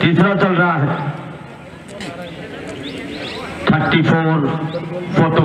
तीसरा चल रहा है? थर्टी फोर फ़ोटो।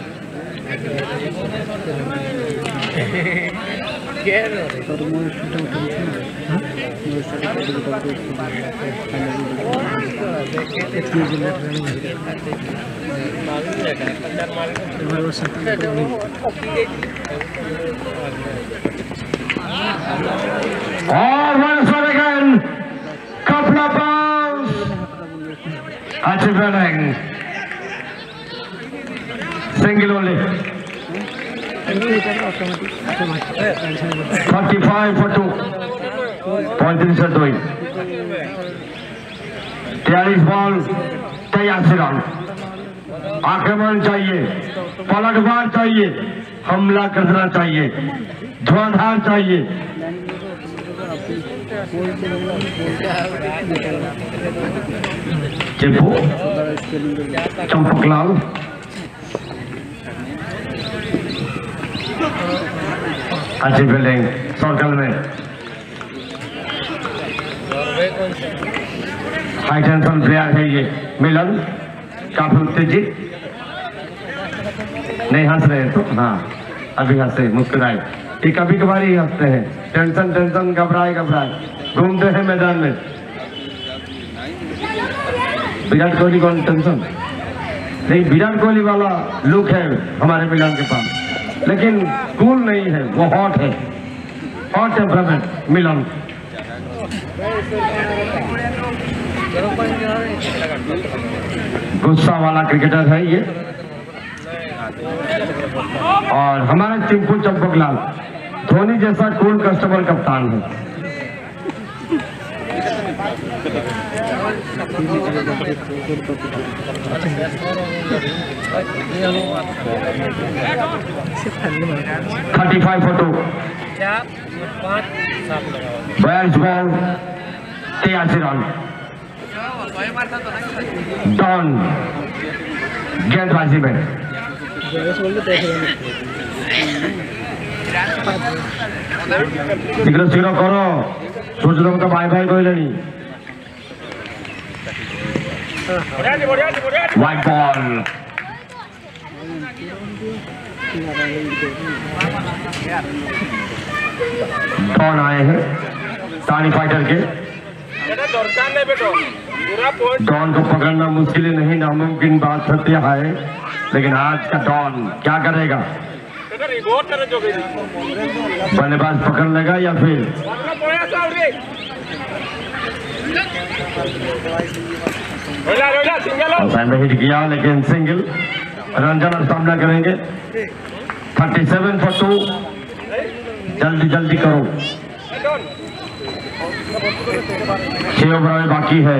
All once again. Couple of balls. At the running. Two पैंतीस दो तैयारीस बॉल तैयार रन आक्रमण चाहिए पलटवार चाहिए हमला करना चाहिए धुआंधार चाहिए चंपकलाल अच्छी फील्डिंग सर्कल में हाई टेंशन प्लेयर है ये मिलन काफ़ी उत्तेजित नहीं हंस रहे तो हाँ अभी हंसे, मुस्कुराए। ये कभी कभार ही हँसते हैं। टेंशन टेंशन, घबराए घबराए। घूमते हैं मैदान में। विराट कोहली कौन टेंशन। नहीं, विराट कोहली वाला लुक है हमारे मिलान के पास। लेकिन कूल नहीं है, वो हॉट है। Hot temperament Milan. गुस्सा वाला क्रिकेटर है ये। और हमारा चिंपू चंपकलाल, धोनी जैसा कूल कस्टमर कप्तान है। थर्टी फाइव फोटो चार पाँच सात लगाओ बयालीस बॉल तिरासी रन डॉन गेंदबाजी में ଶୀଘ୍ର ଶୀଘ୍ର କର ସୂର୍ଯ୍ୟ ତ ବାଇ ବାଇ କହିଲେଣି White ball. कौन आए हैं फाइटर के डॉन को पकड़ना मुश्किल ही नहीं नामुमकिन बात सत्य है लेकिन आज का डॉन क्या करेगा बल्लेबाज पकड़ लेगा या फिर में हिट किया लेकिन सिंगल रंजन और सामना करेंगे. 37 फॉर टू जल्दी जल्दी करो. छह ओवर में बाकी है.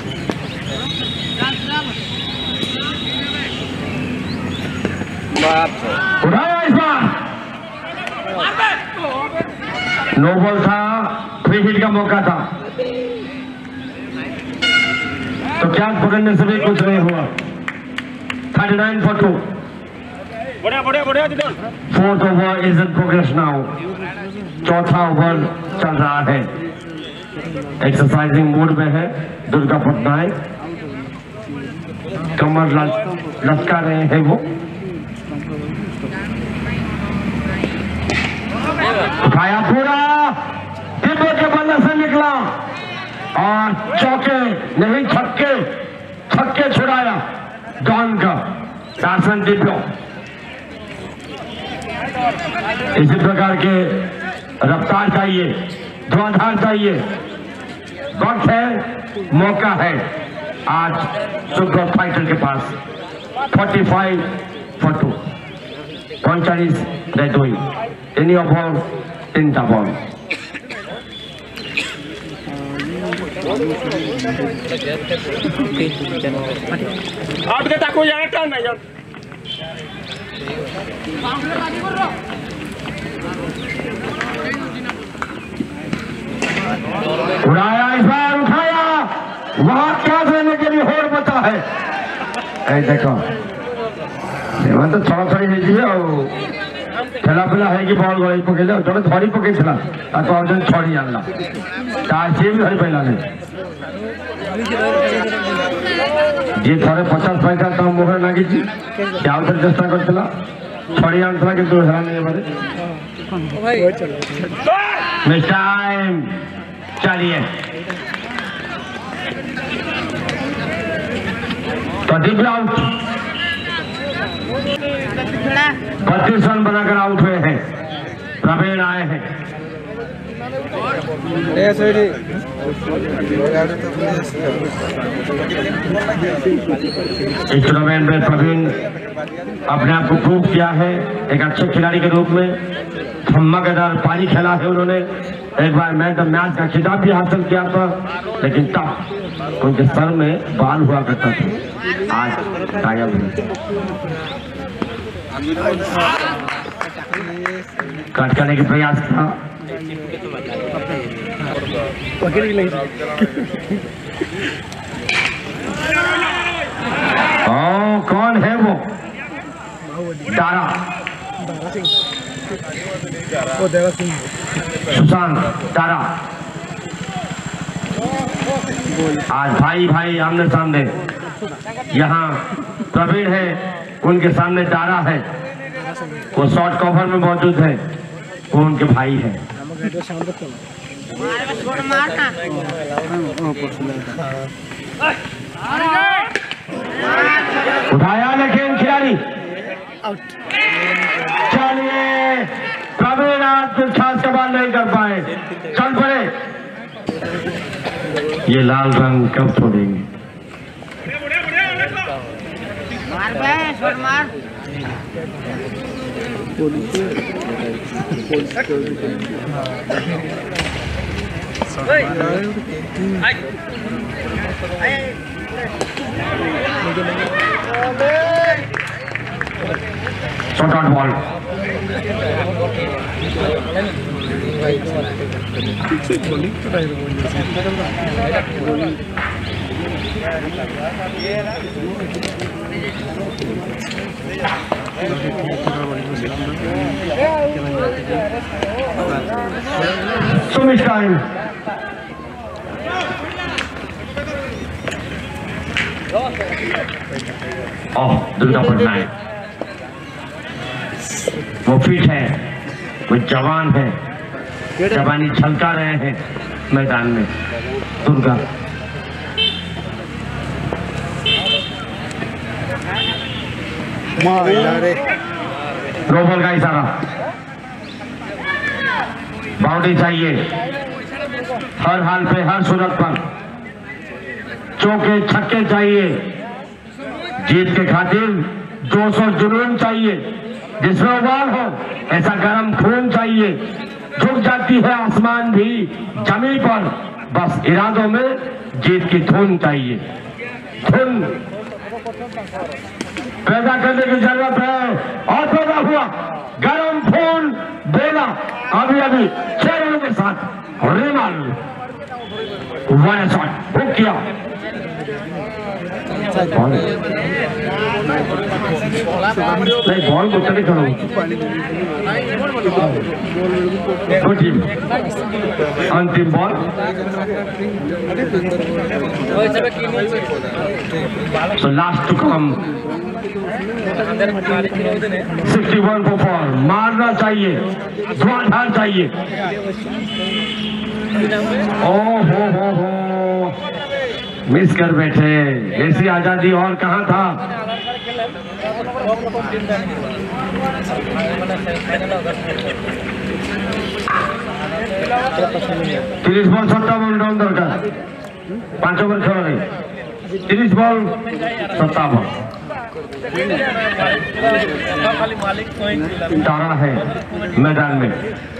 उठाया इस बार। नो बॉल था थ्री हिट का मौका था। तो क्या पकड़ने से भी कुछ नहीं हुआ। Thirty nine for two fourth over is in progress now चौथा ओवर चल रहा है। एक्सरसाइजिंग मोड में है दुर्गा पटनायक। कमर लटका रहे हैं वो उठाया पूरा टिब्बे के बल्ले से निकला और चौके नहीं छक्के छक्के छुड़ाया डॉन का शासन डिब्बो इसी प्रकार के रफ्तार चाहिए, धुआंधार चाहिए। वक्त है, मौका है। आज सुखदेव फाइटर के पास 45 five 2. Poncharis that way. Any of all उड़ाया इस बार उठाया क्या है? देख से तो छड़ छड़ी नहीं आ खेलाफेला है बल गल पकईल जो धरी पकईला छड़ी आनला सी भी धरी पाइलानी जी थे पचास पैसा तुम मुखर लगे आउ थे चेस्टा कर छड़ी आनला कि चलिए तो आउट बत्तीस रन बनाकर आउट हुए हैं प्रवीण आए हैं इस टूर्नामेंट में प्रवीण अपने आप को प्रूव किया है। एक अच्छे खिलाड़ी के रूप में। धमाकेदार पारी खेला है उन्होंने। एक बार मैच द मैच का खिताब भी हासिल किया था लेकिन तब उनके सर में बाल हुआ करता था। आज गायब है। कट करने की प्रयास था। ओ कौन है वो? दारा। सुशांत, दारा। आज भाई भाई आमने सामने यहाँ प्रवीण है, उनके सामने दारा है, वो शॉर्ट कवर में मौजूद है, वो उनके भाई है। उठाया लेकिन खिलाड़ी। चलिए, प्रवीण आज खास सवाल नहीं कर पाए। चल पड़े। ये लाल रंग कब छोड़ेंगे short out ball Finish time. Oh Durga Patnaik वो फिट है वो जवान है जवानी छलका रहे हैं मैदान में दुर्गा। नो बॉल का इशारा। बाउंड्री चाहिए। हर हाल पे हर सूरत पर। चौके छक्के चाहिए। जीत के खातिर 200 जुनून चाहिए। जिसमें उबाल हो ऐसा गर्म खून चाहिए। झुक जाती है आसमान भी, ज़मीन पर। बस इरादों में जीत की धुन चाहिए। धुन। पैदा करने की ज़रूरत है और पैदा हुआ। गरम खून बोला। अभी अभी छह रनों के साथ रेमाल। वन शॉट बुक किया बॉल गोटे खेल अंतिम बॉल लास्ट टू कम मारना चाहिए। ध्वाधार चाहिए। ओ हो हो। हो मिस कर बैठे। ऐसी आज़ादी और कहाँ था? তিরিশ বল সত্তাবন রান দরকার পাঁচ ওভার খেলা নেই তিরিশ বল সত্তাবন খালি মালিক কই तारा है मैदान में टिंडा मारो तेल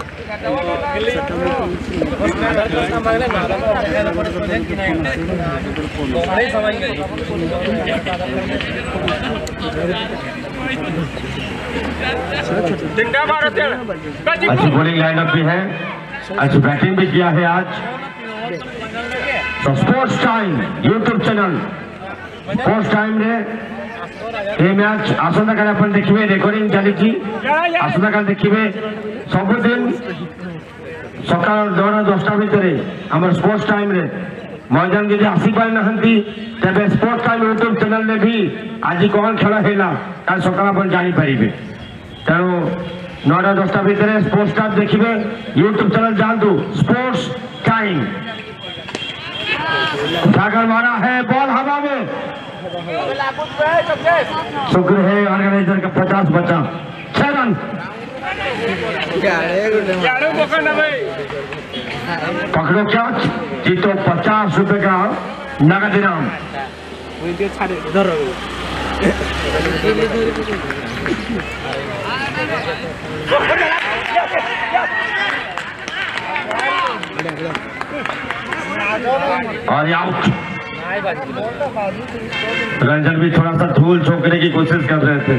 अच्छी बॉलिंग लाइनअप भी है। अच्छी बैटिंग भी किया है आज। Sports time YouTube channel sports time ने এই ম্যাচ देखिए আপনারা चली রেকর্ডিং চালিয়েছি আসন্তকাল দেখবে ସବୁଦିନ ସକାଳ ନଅଟା ଦଶଟା ଭିତରେ ଆମର ସ୍ପୋର୍ଟସ ଟାଇମ୍ରେ ମଇଦାନ ଯଦି ଆସିପାରିନାହାନ୍ତି ତେବେ ସ୍ପୋର୍ଟ ଟାଇମ୍ ୟୁଟ୍ୟୁବ୍ ଚ୍ୟାନେଲରେ ବି ଆଜି କ'ଣ ଖେଳ ହେଲା କାଲି ସକାଳ ଆପଣ ଜାଣିପାରିବେ ତେଣୁ ନଅଟା ଦଶଟା ଭିତରେ ସ୍ପୋର୍ଟସ ଟାଇମ୍ ଦେଖିବେ ୟୁଟ୍ୟୁବ୍ ଚ୍ୟାନେଲ ଯାଆନ୍ତୁ ସ୍ପୋର୍ଟସ टाइम उठाकर मारा है बॉल हवा में शुक्र है ऑर्गेनाइजर का पचास बचा छह रन पकड़ो कैच जीतो पचास रुपए का नगद इनाम रंजन भी थोड़ा सा धूल झोंकने की कोशिश कर रहे थे,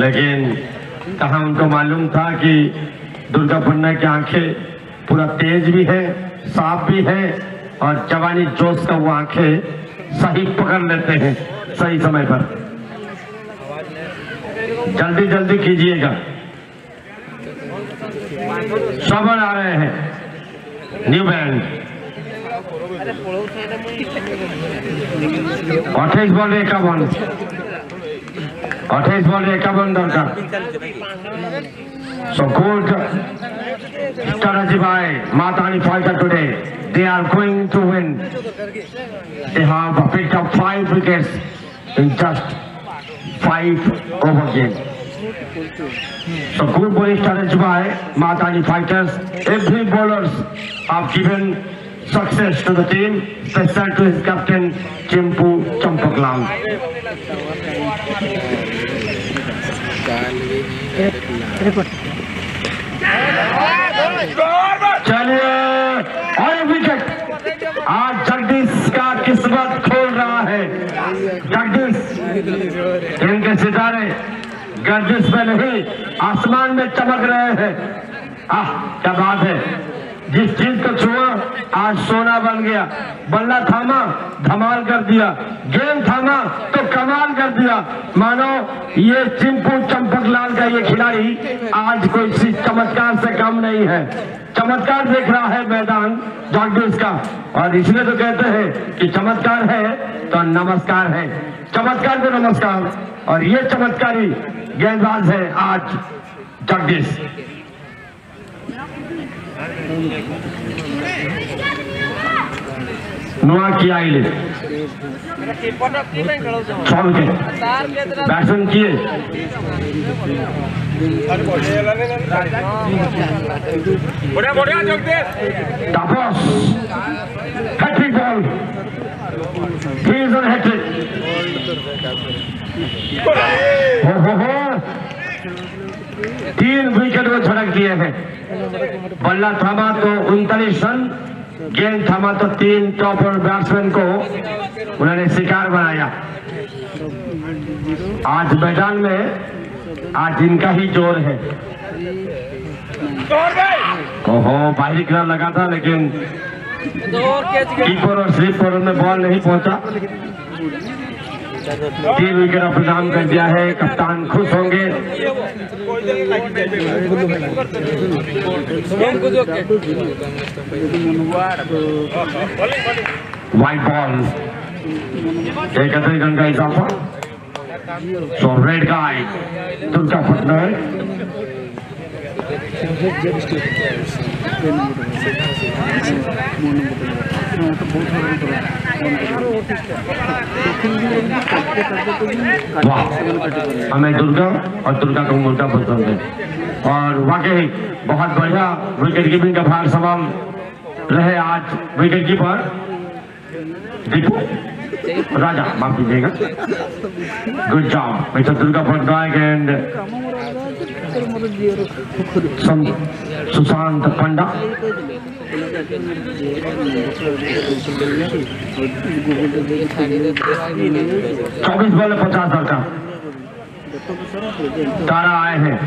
लेकिन कहा उनको मालूम था कि दुर्गा पन्ना की आँखें पूरा तेज भी है, साफ़ भी है, और जवानी जोश का वो आँखें सही पकड़ लेते हैं, सही समय पर। जल्दी जल्दी कीजिएगा। श्रवण आ रहे हैं। न्यू बैंड अठाईस बॉल एकावन আঠাইশ বলে একাবন দরকার So good strategy by Matani fighter today. They are going to win. They have picked up five wickets in just five over games. So good bowling strategy by Matani fighters. Every bowlers have given success to the team, special to his captain, Chimpu Champaklang. चलिए, और wicket आज जगदीश का किस्मत खोल रहा है। जगदीश, इनके सितारे गर्दिश में नहीं, आसमान में चमक रहे हैं। आह, क्या बात है। जिस चीज़ को छुआ, आज सोना बन गया। बल्ला थामा, धमाल कर दिया। गेंद थामा तो कमाल कर दिया। मानो, ये चिंपू चंपक लाल का ये खिलाड़ी आज कोई चमत्कार से कम नहीं है। चमत्कार देख रहा है मैदान जॉगडूस का। और इसलिए तो कहते हैं कि चमत्कार है तो नमस्कार है। चमत्कार तो नमस्कार। और ये चमत्कारी गेंदबाज है आज जगदीश नुआ किया आइले छ विकेट बैट्समैन किए बढ़िया बढ़िया Jagdish Tapas hattrick ball he is on hattrick हो हो हो तीन विकेट वो झड़क दिए हैं। बल्ला थामा तो उनतालीस रन गेंद थामा तो तीन टॉप और बैट्समैन को उन्होंने शिकार बनाया। आज मैदान में आज इनका ही ज़ोर है। ओहो बाहरी किनारा लगा था लेकिन कीपर और स्लीपर में बॉल नहीं पहुँचा। तीन विकेट नाम कर दिया है, कप्तान खुश होंगे। व्हाइट बॉल एक अतिरिक्त रन का इजाफा। सो रेड गाय दुर्गा पटना वाह हमें दुर्गा और दुर्गा को मुर्गा पसंद है। और वाकई बहुत बढ़िया विकेट कीपिंग का भार संभाल रहे आज विकेट कीपर। दीपू, राजा, माफ़ कीजिएगा। Good job mister Durga Patnaik and Sushant Panda चौबीस बॉल पचास का तारा आए हैं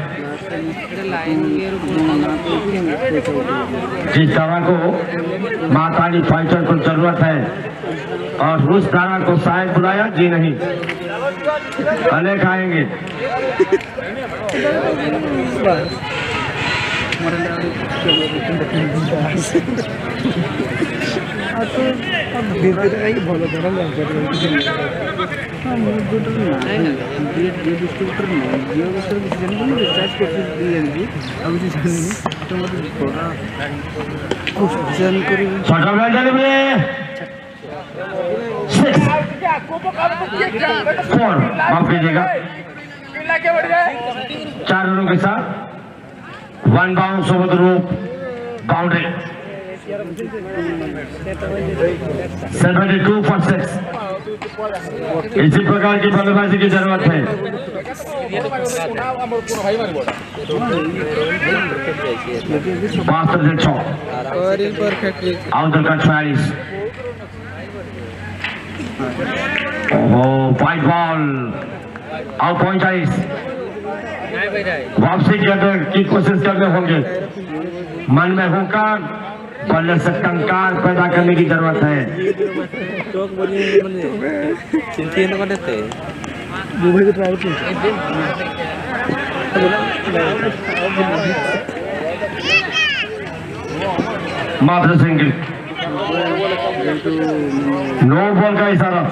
जिस तारा को मातानी फाइटर को ज़रूरत है और उस तारा को शायद बुलाया जी नहीं अनेक आएँगे সকালবেলা যাবে कौन हाँ, हाँ, हाँ, माफ़ कीजिएगा। चार रनों के साथ वन बाउंड सोबत रूप boundary seventy two for six इसी प्रकार की बल्लेबाजी की ज़रूरत है। पाँच सौ छः आउट का छियालीस ओहो वाइट बॉल आउट पैंतालीस नहीं भाई भाई वापसी की कोशिश करने होंगे। मन में होकर बल्ले से टंकार पैदा करने की ज़रूरत है। चौक बोली नो बॉल का इशारा।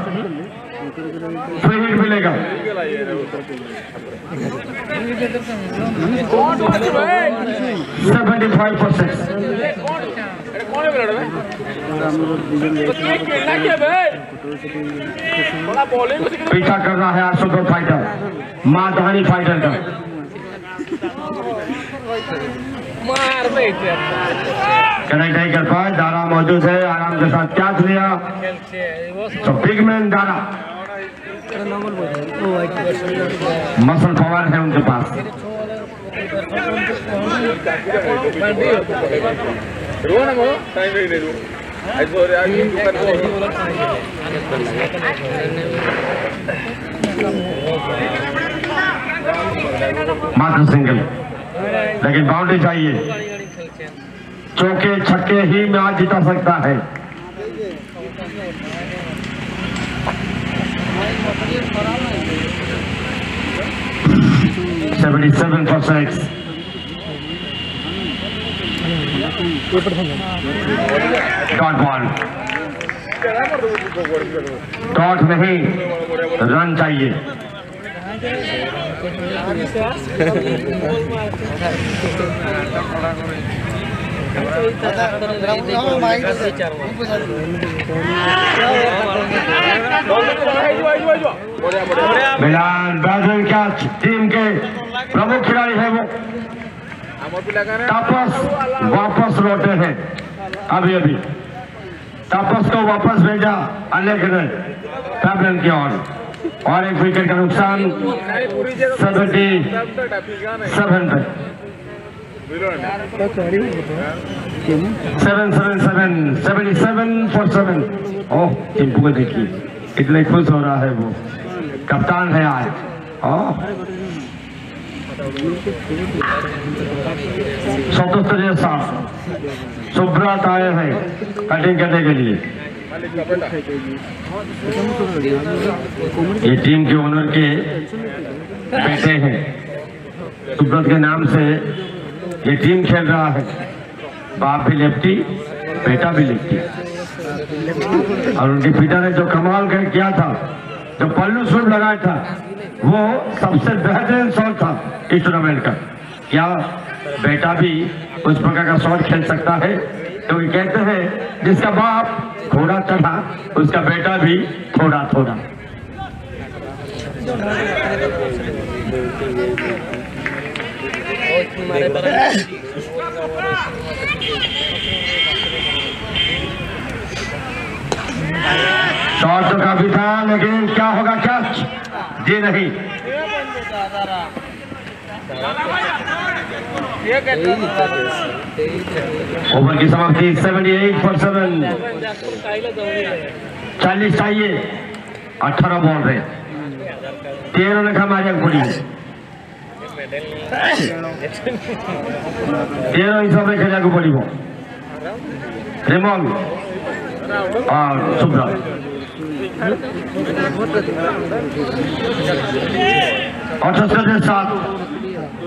फ्री हिट मिलेगा। सेवेंटी फाइव परसेंट पीछा करना है आठ सौ दो फाइटर माँ फाइटर का। कनेक्ट नहीं कर पाए दारा मौजूद है आराम के साथ। क्या लिया तो big man Dara. Muscle power है उनके पास। मात्र सिंगल लेकिन बाउंड्री चाहिए। चौके छक्के ही मैच जिता सकता है। Seventy seven for six dot ball dot नहीं रन चाहिए। बैटन कैच टीम के प्रमुख खिलाड़ी है वो। तापस वापस लौटे हैं। अभी अभी। तापस को वापस भेजा अलेख ने। पैबलन की ओर। और एक विकेट का नुकसान सेवेंटी सेवन पे seven seven seven seventy seven four seven oh Timpu को देखिए, कितने खुश हो रहा है वो। कप्तान है आज। ओह सतोस्तरीय साहब सुब्रत आए हैं कटिंग करने के लिए। ये टीम के ओनर के बेटे हैं। सुब्रत के नाम से ये टीम खेल रहा है। बाप भी लेफ्टी बेटा भी लेफ्टी और उनके पिता ने जो कमाल कर किया था, जो पल्लू स्विप लगाया था, वो सबसे बेहतरीन शॉट था इस टूर्नामेंट का। क्या बेटा भी उस प्रकार का शॉट खेल सकता है? क्योंकि कहते हैं, जिसका बाप घोड़ा चढ़ा उसका बेटा भी थोड़ा थोड़ा शॉट तो काफ़ी था, लेकिन क्या होगा कैच जी नहीं। ओवर की समाप्ति 78 फॉर सेवन चालीस चाहिए, अठारह बॉल रहे। तेरह रखा माजक पुरी तेरह हिसाब रेखा जाको पड़ो रेमल और सुब्रा अठहत्तर सात।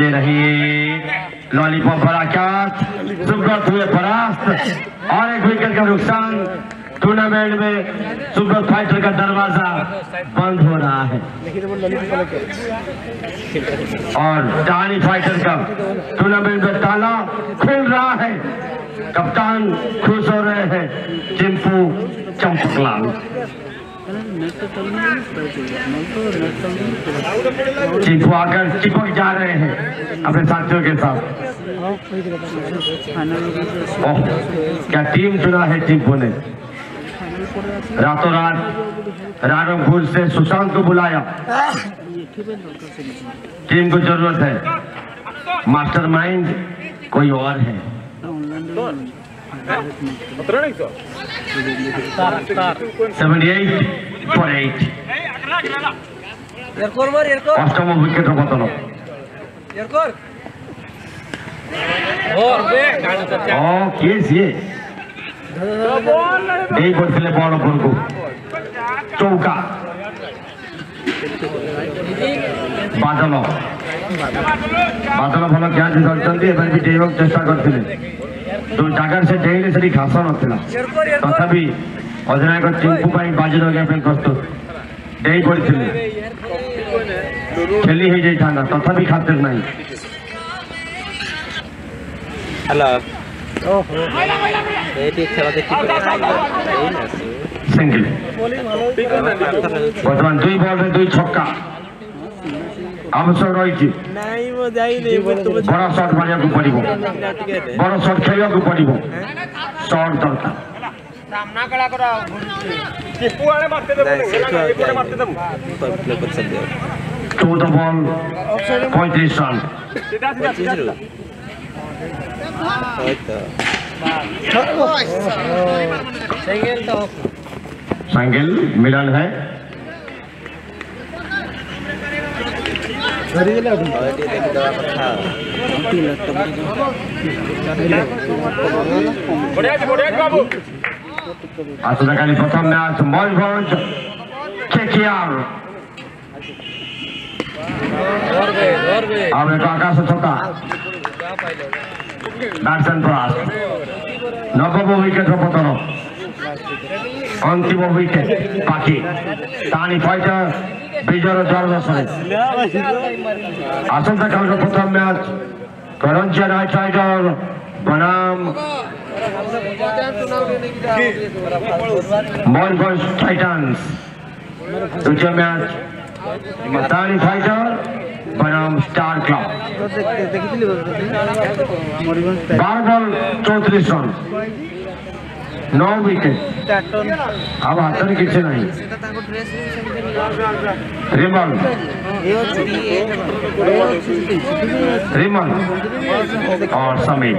ये रही लॉलीपॉप भरा कैच सुब्रत हुए परास्त और एक विकेट का नुकसान टूर्नामेंट में सुब्रत फाइटर का दरवाज़ा बंद हो रहा है। और टानी फाइटर का टूर्नामेंट में ताला खुल रहा है। कप्तान खुश हो रहे हैं चिंपू चंपकलाल चिंपू आकर चिपक जा रहे हैं अपने साथियों के साथ। ओह, क्या टीम चुना है चिंपू ने? रातों रात राघवपुर से सुशांत को बुलाया। टीम को ज़रूरत है। मास्टरमाइंड कोई और है? চৌকা। বাদল। বাদল ভালো ଜ୍ଞାନ ଧରିଛନ୍ତି এবার ବି চেষ্টা ଚେଷ୍ଟା କରିଥିଲେ ಜಾಗರ್ಸೆ ಜೈಲಿ ସେଠି ଘାସ ନଥିଲା ତଥାପି ଅଧିନାୟକ ଚିଙ୍କୁ ପାଇଁ ବାଜି ଲଗେଇବା ପାଇଁ ପ୍ରସ୍ତୁତ ଡେଇଁ ପଡ଼ିଥିଲେ ଖେଲି ହେଇଯାଇଥାନ୍ତା ତଥାପି ଖାତିର ନାହିଁ ବର୍ତ୍ତମାନ ଦୁଇ ବଲ୍ରେ ଦୁଇ ଛକା हम रही छी नहीं वो जाई नहीं वो तो बड़ा शॉट मारिया को पड़ीबो बड़ा शॉट खेलिया को पड़ीबो शॉट दरता सामना कला करा टिपु आड़े मारते देबो एपटे मारते देबो पर प्ले कर सकते हो तो तो बॉल 35 रन सीधा सीधा सीधा तो सिंगल तो सिंगल मिडल है আসলে প্রথম ম্যাচ ময়ূরভঞ্জ চেকিয়ার আকাশ ছকা। ব্যাটসম্যান পরাস নবম উইকেট পতন अंतिम विकेट पाकिस्तानी फाइटर विजय आसंत काल का प्रथम मैच करंजिया नाइट राइडर बनाम मोहनगंज टाइटन्स द्वितीय मैच मतानी फाइटर बनाम स्टार क्लब बारह बॉल चौतरीस रन नो विकेट अब आसन किसी नहीं। रिमल। रिमल। और समीर।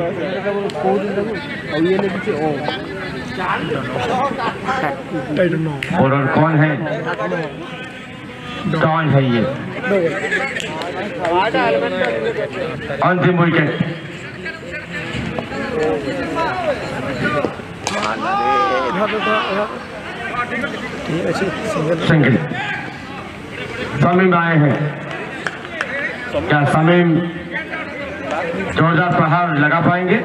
और कौन है? डॉन है ये? अंतिम विकेट समीम आए हैं क्या समीम जोरदार प्रहार लगा पाएँगे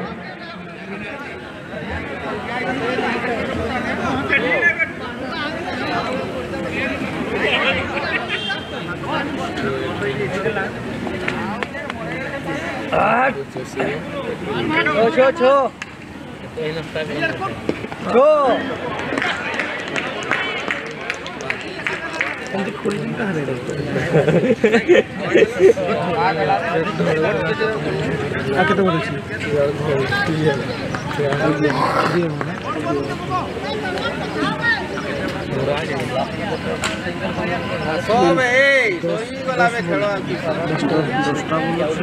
छो छो छो छो আর কেতে বলেছি সব এই সই গলাবে খেলো আর কি দশটা দশটা বলেছি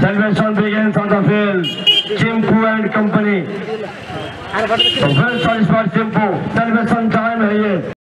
celebration begins on the field. Chimpu and company तो well sorry Chimpu. Chimpu time है ये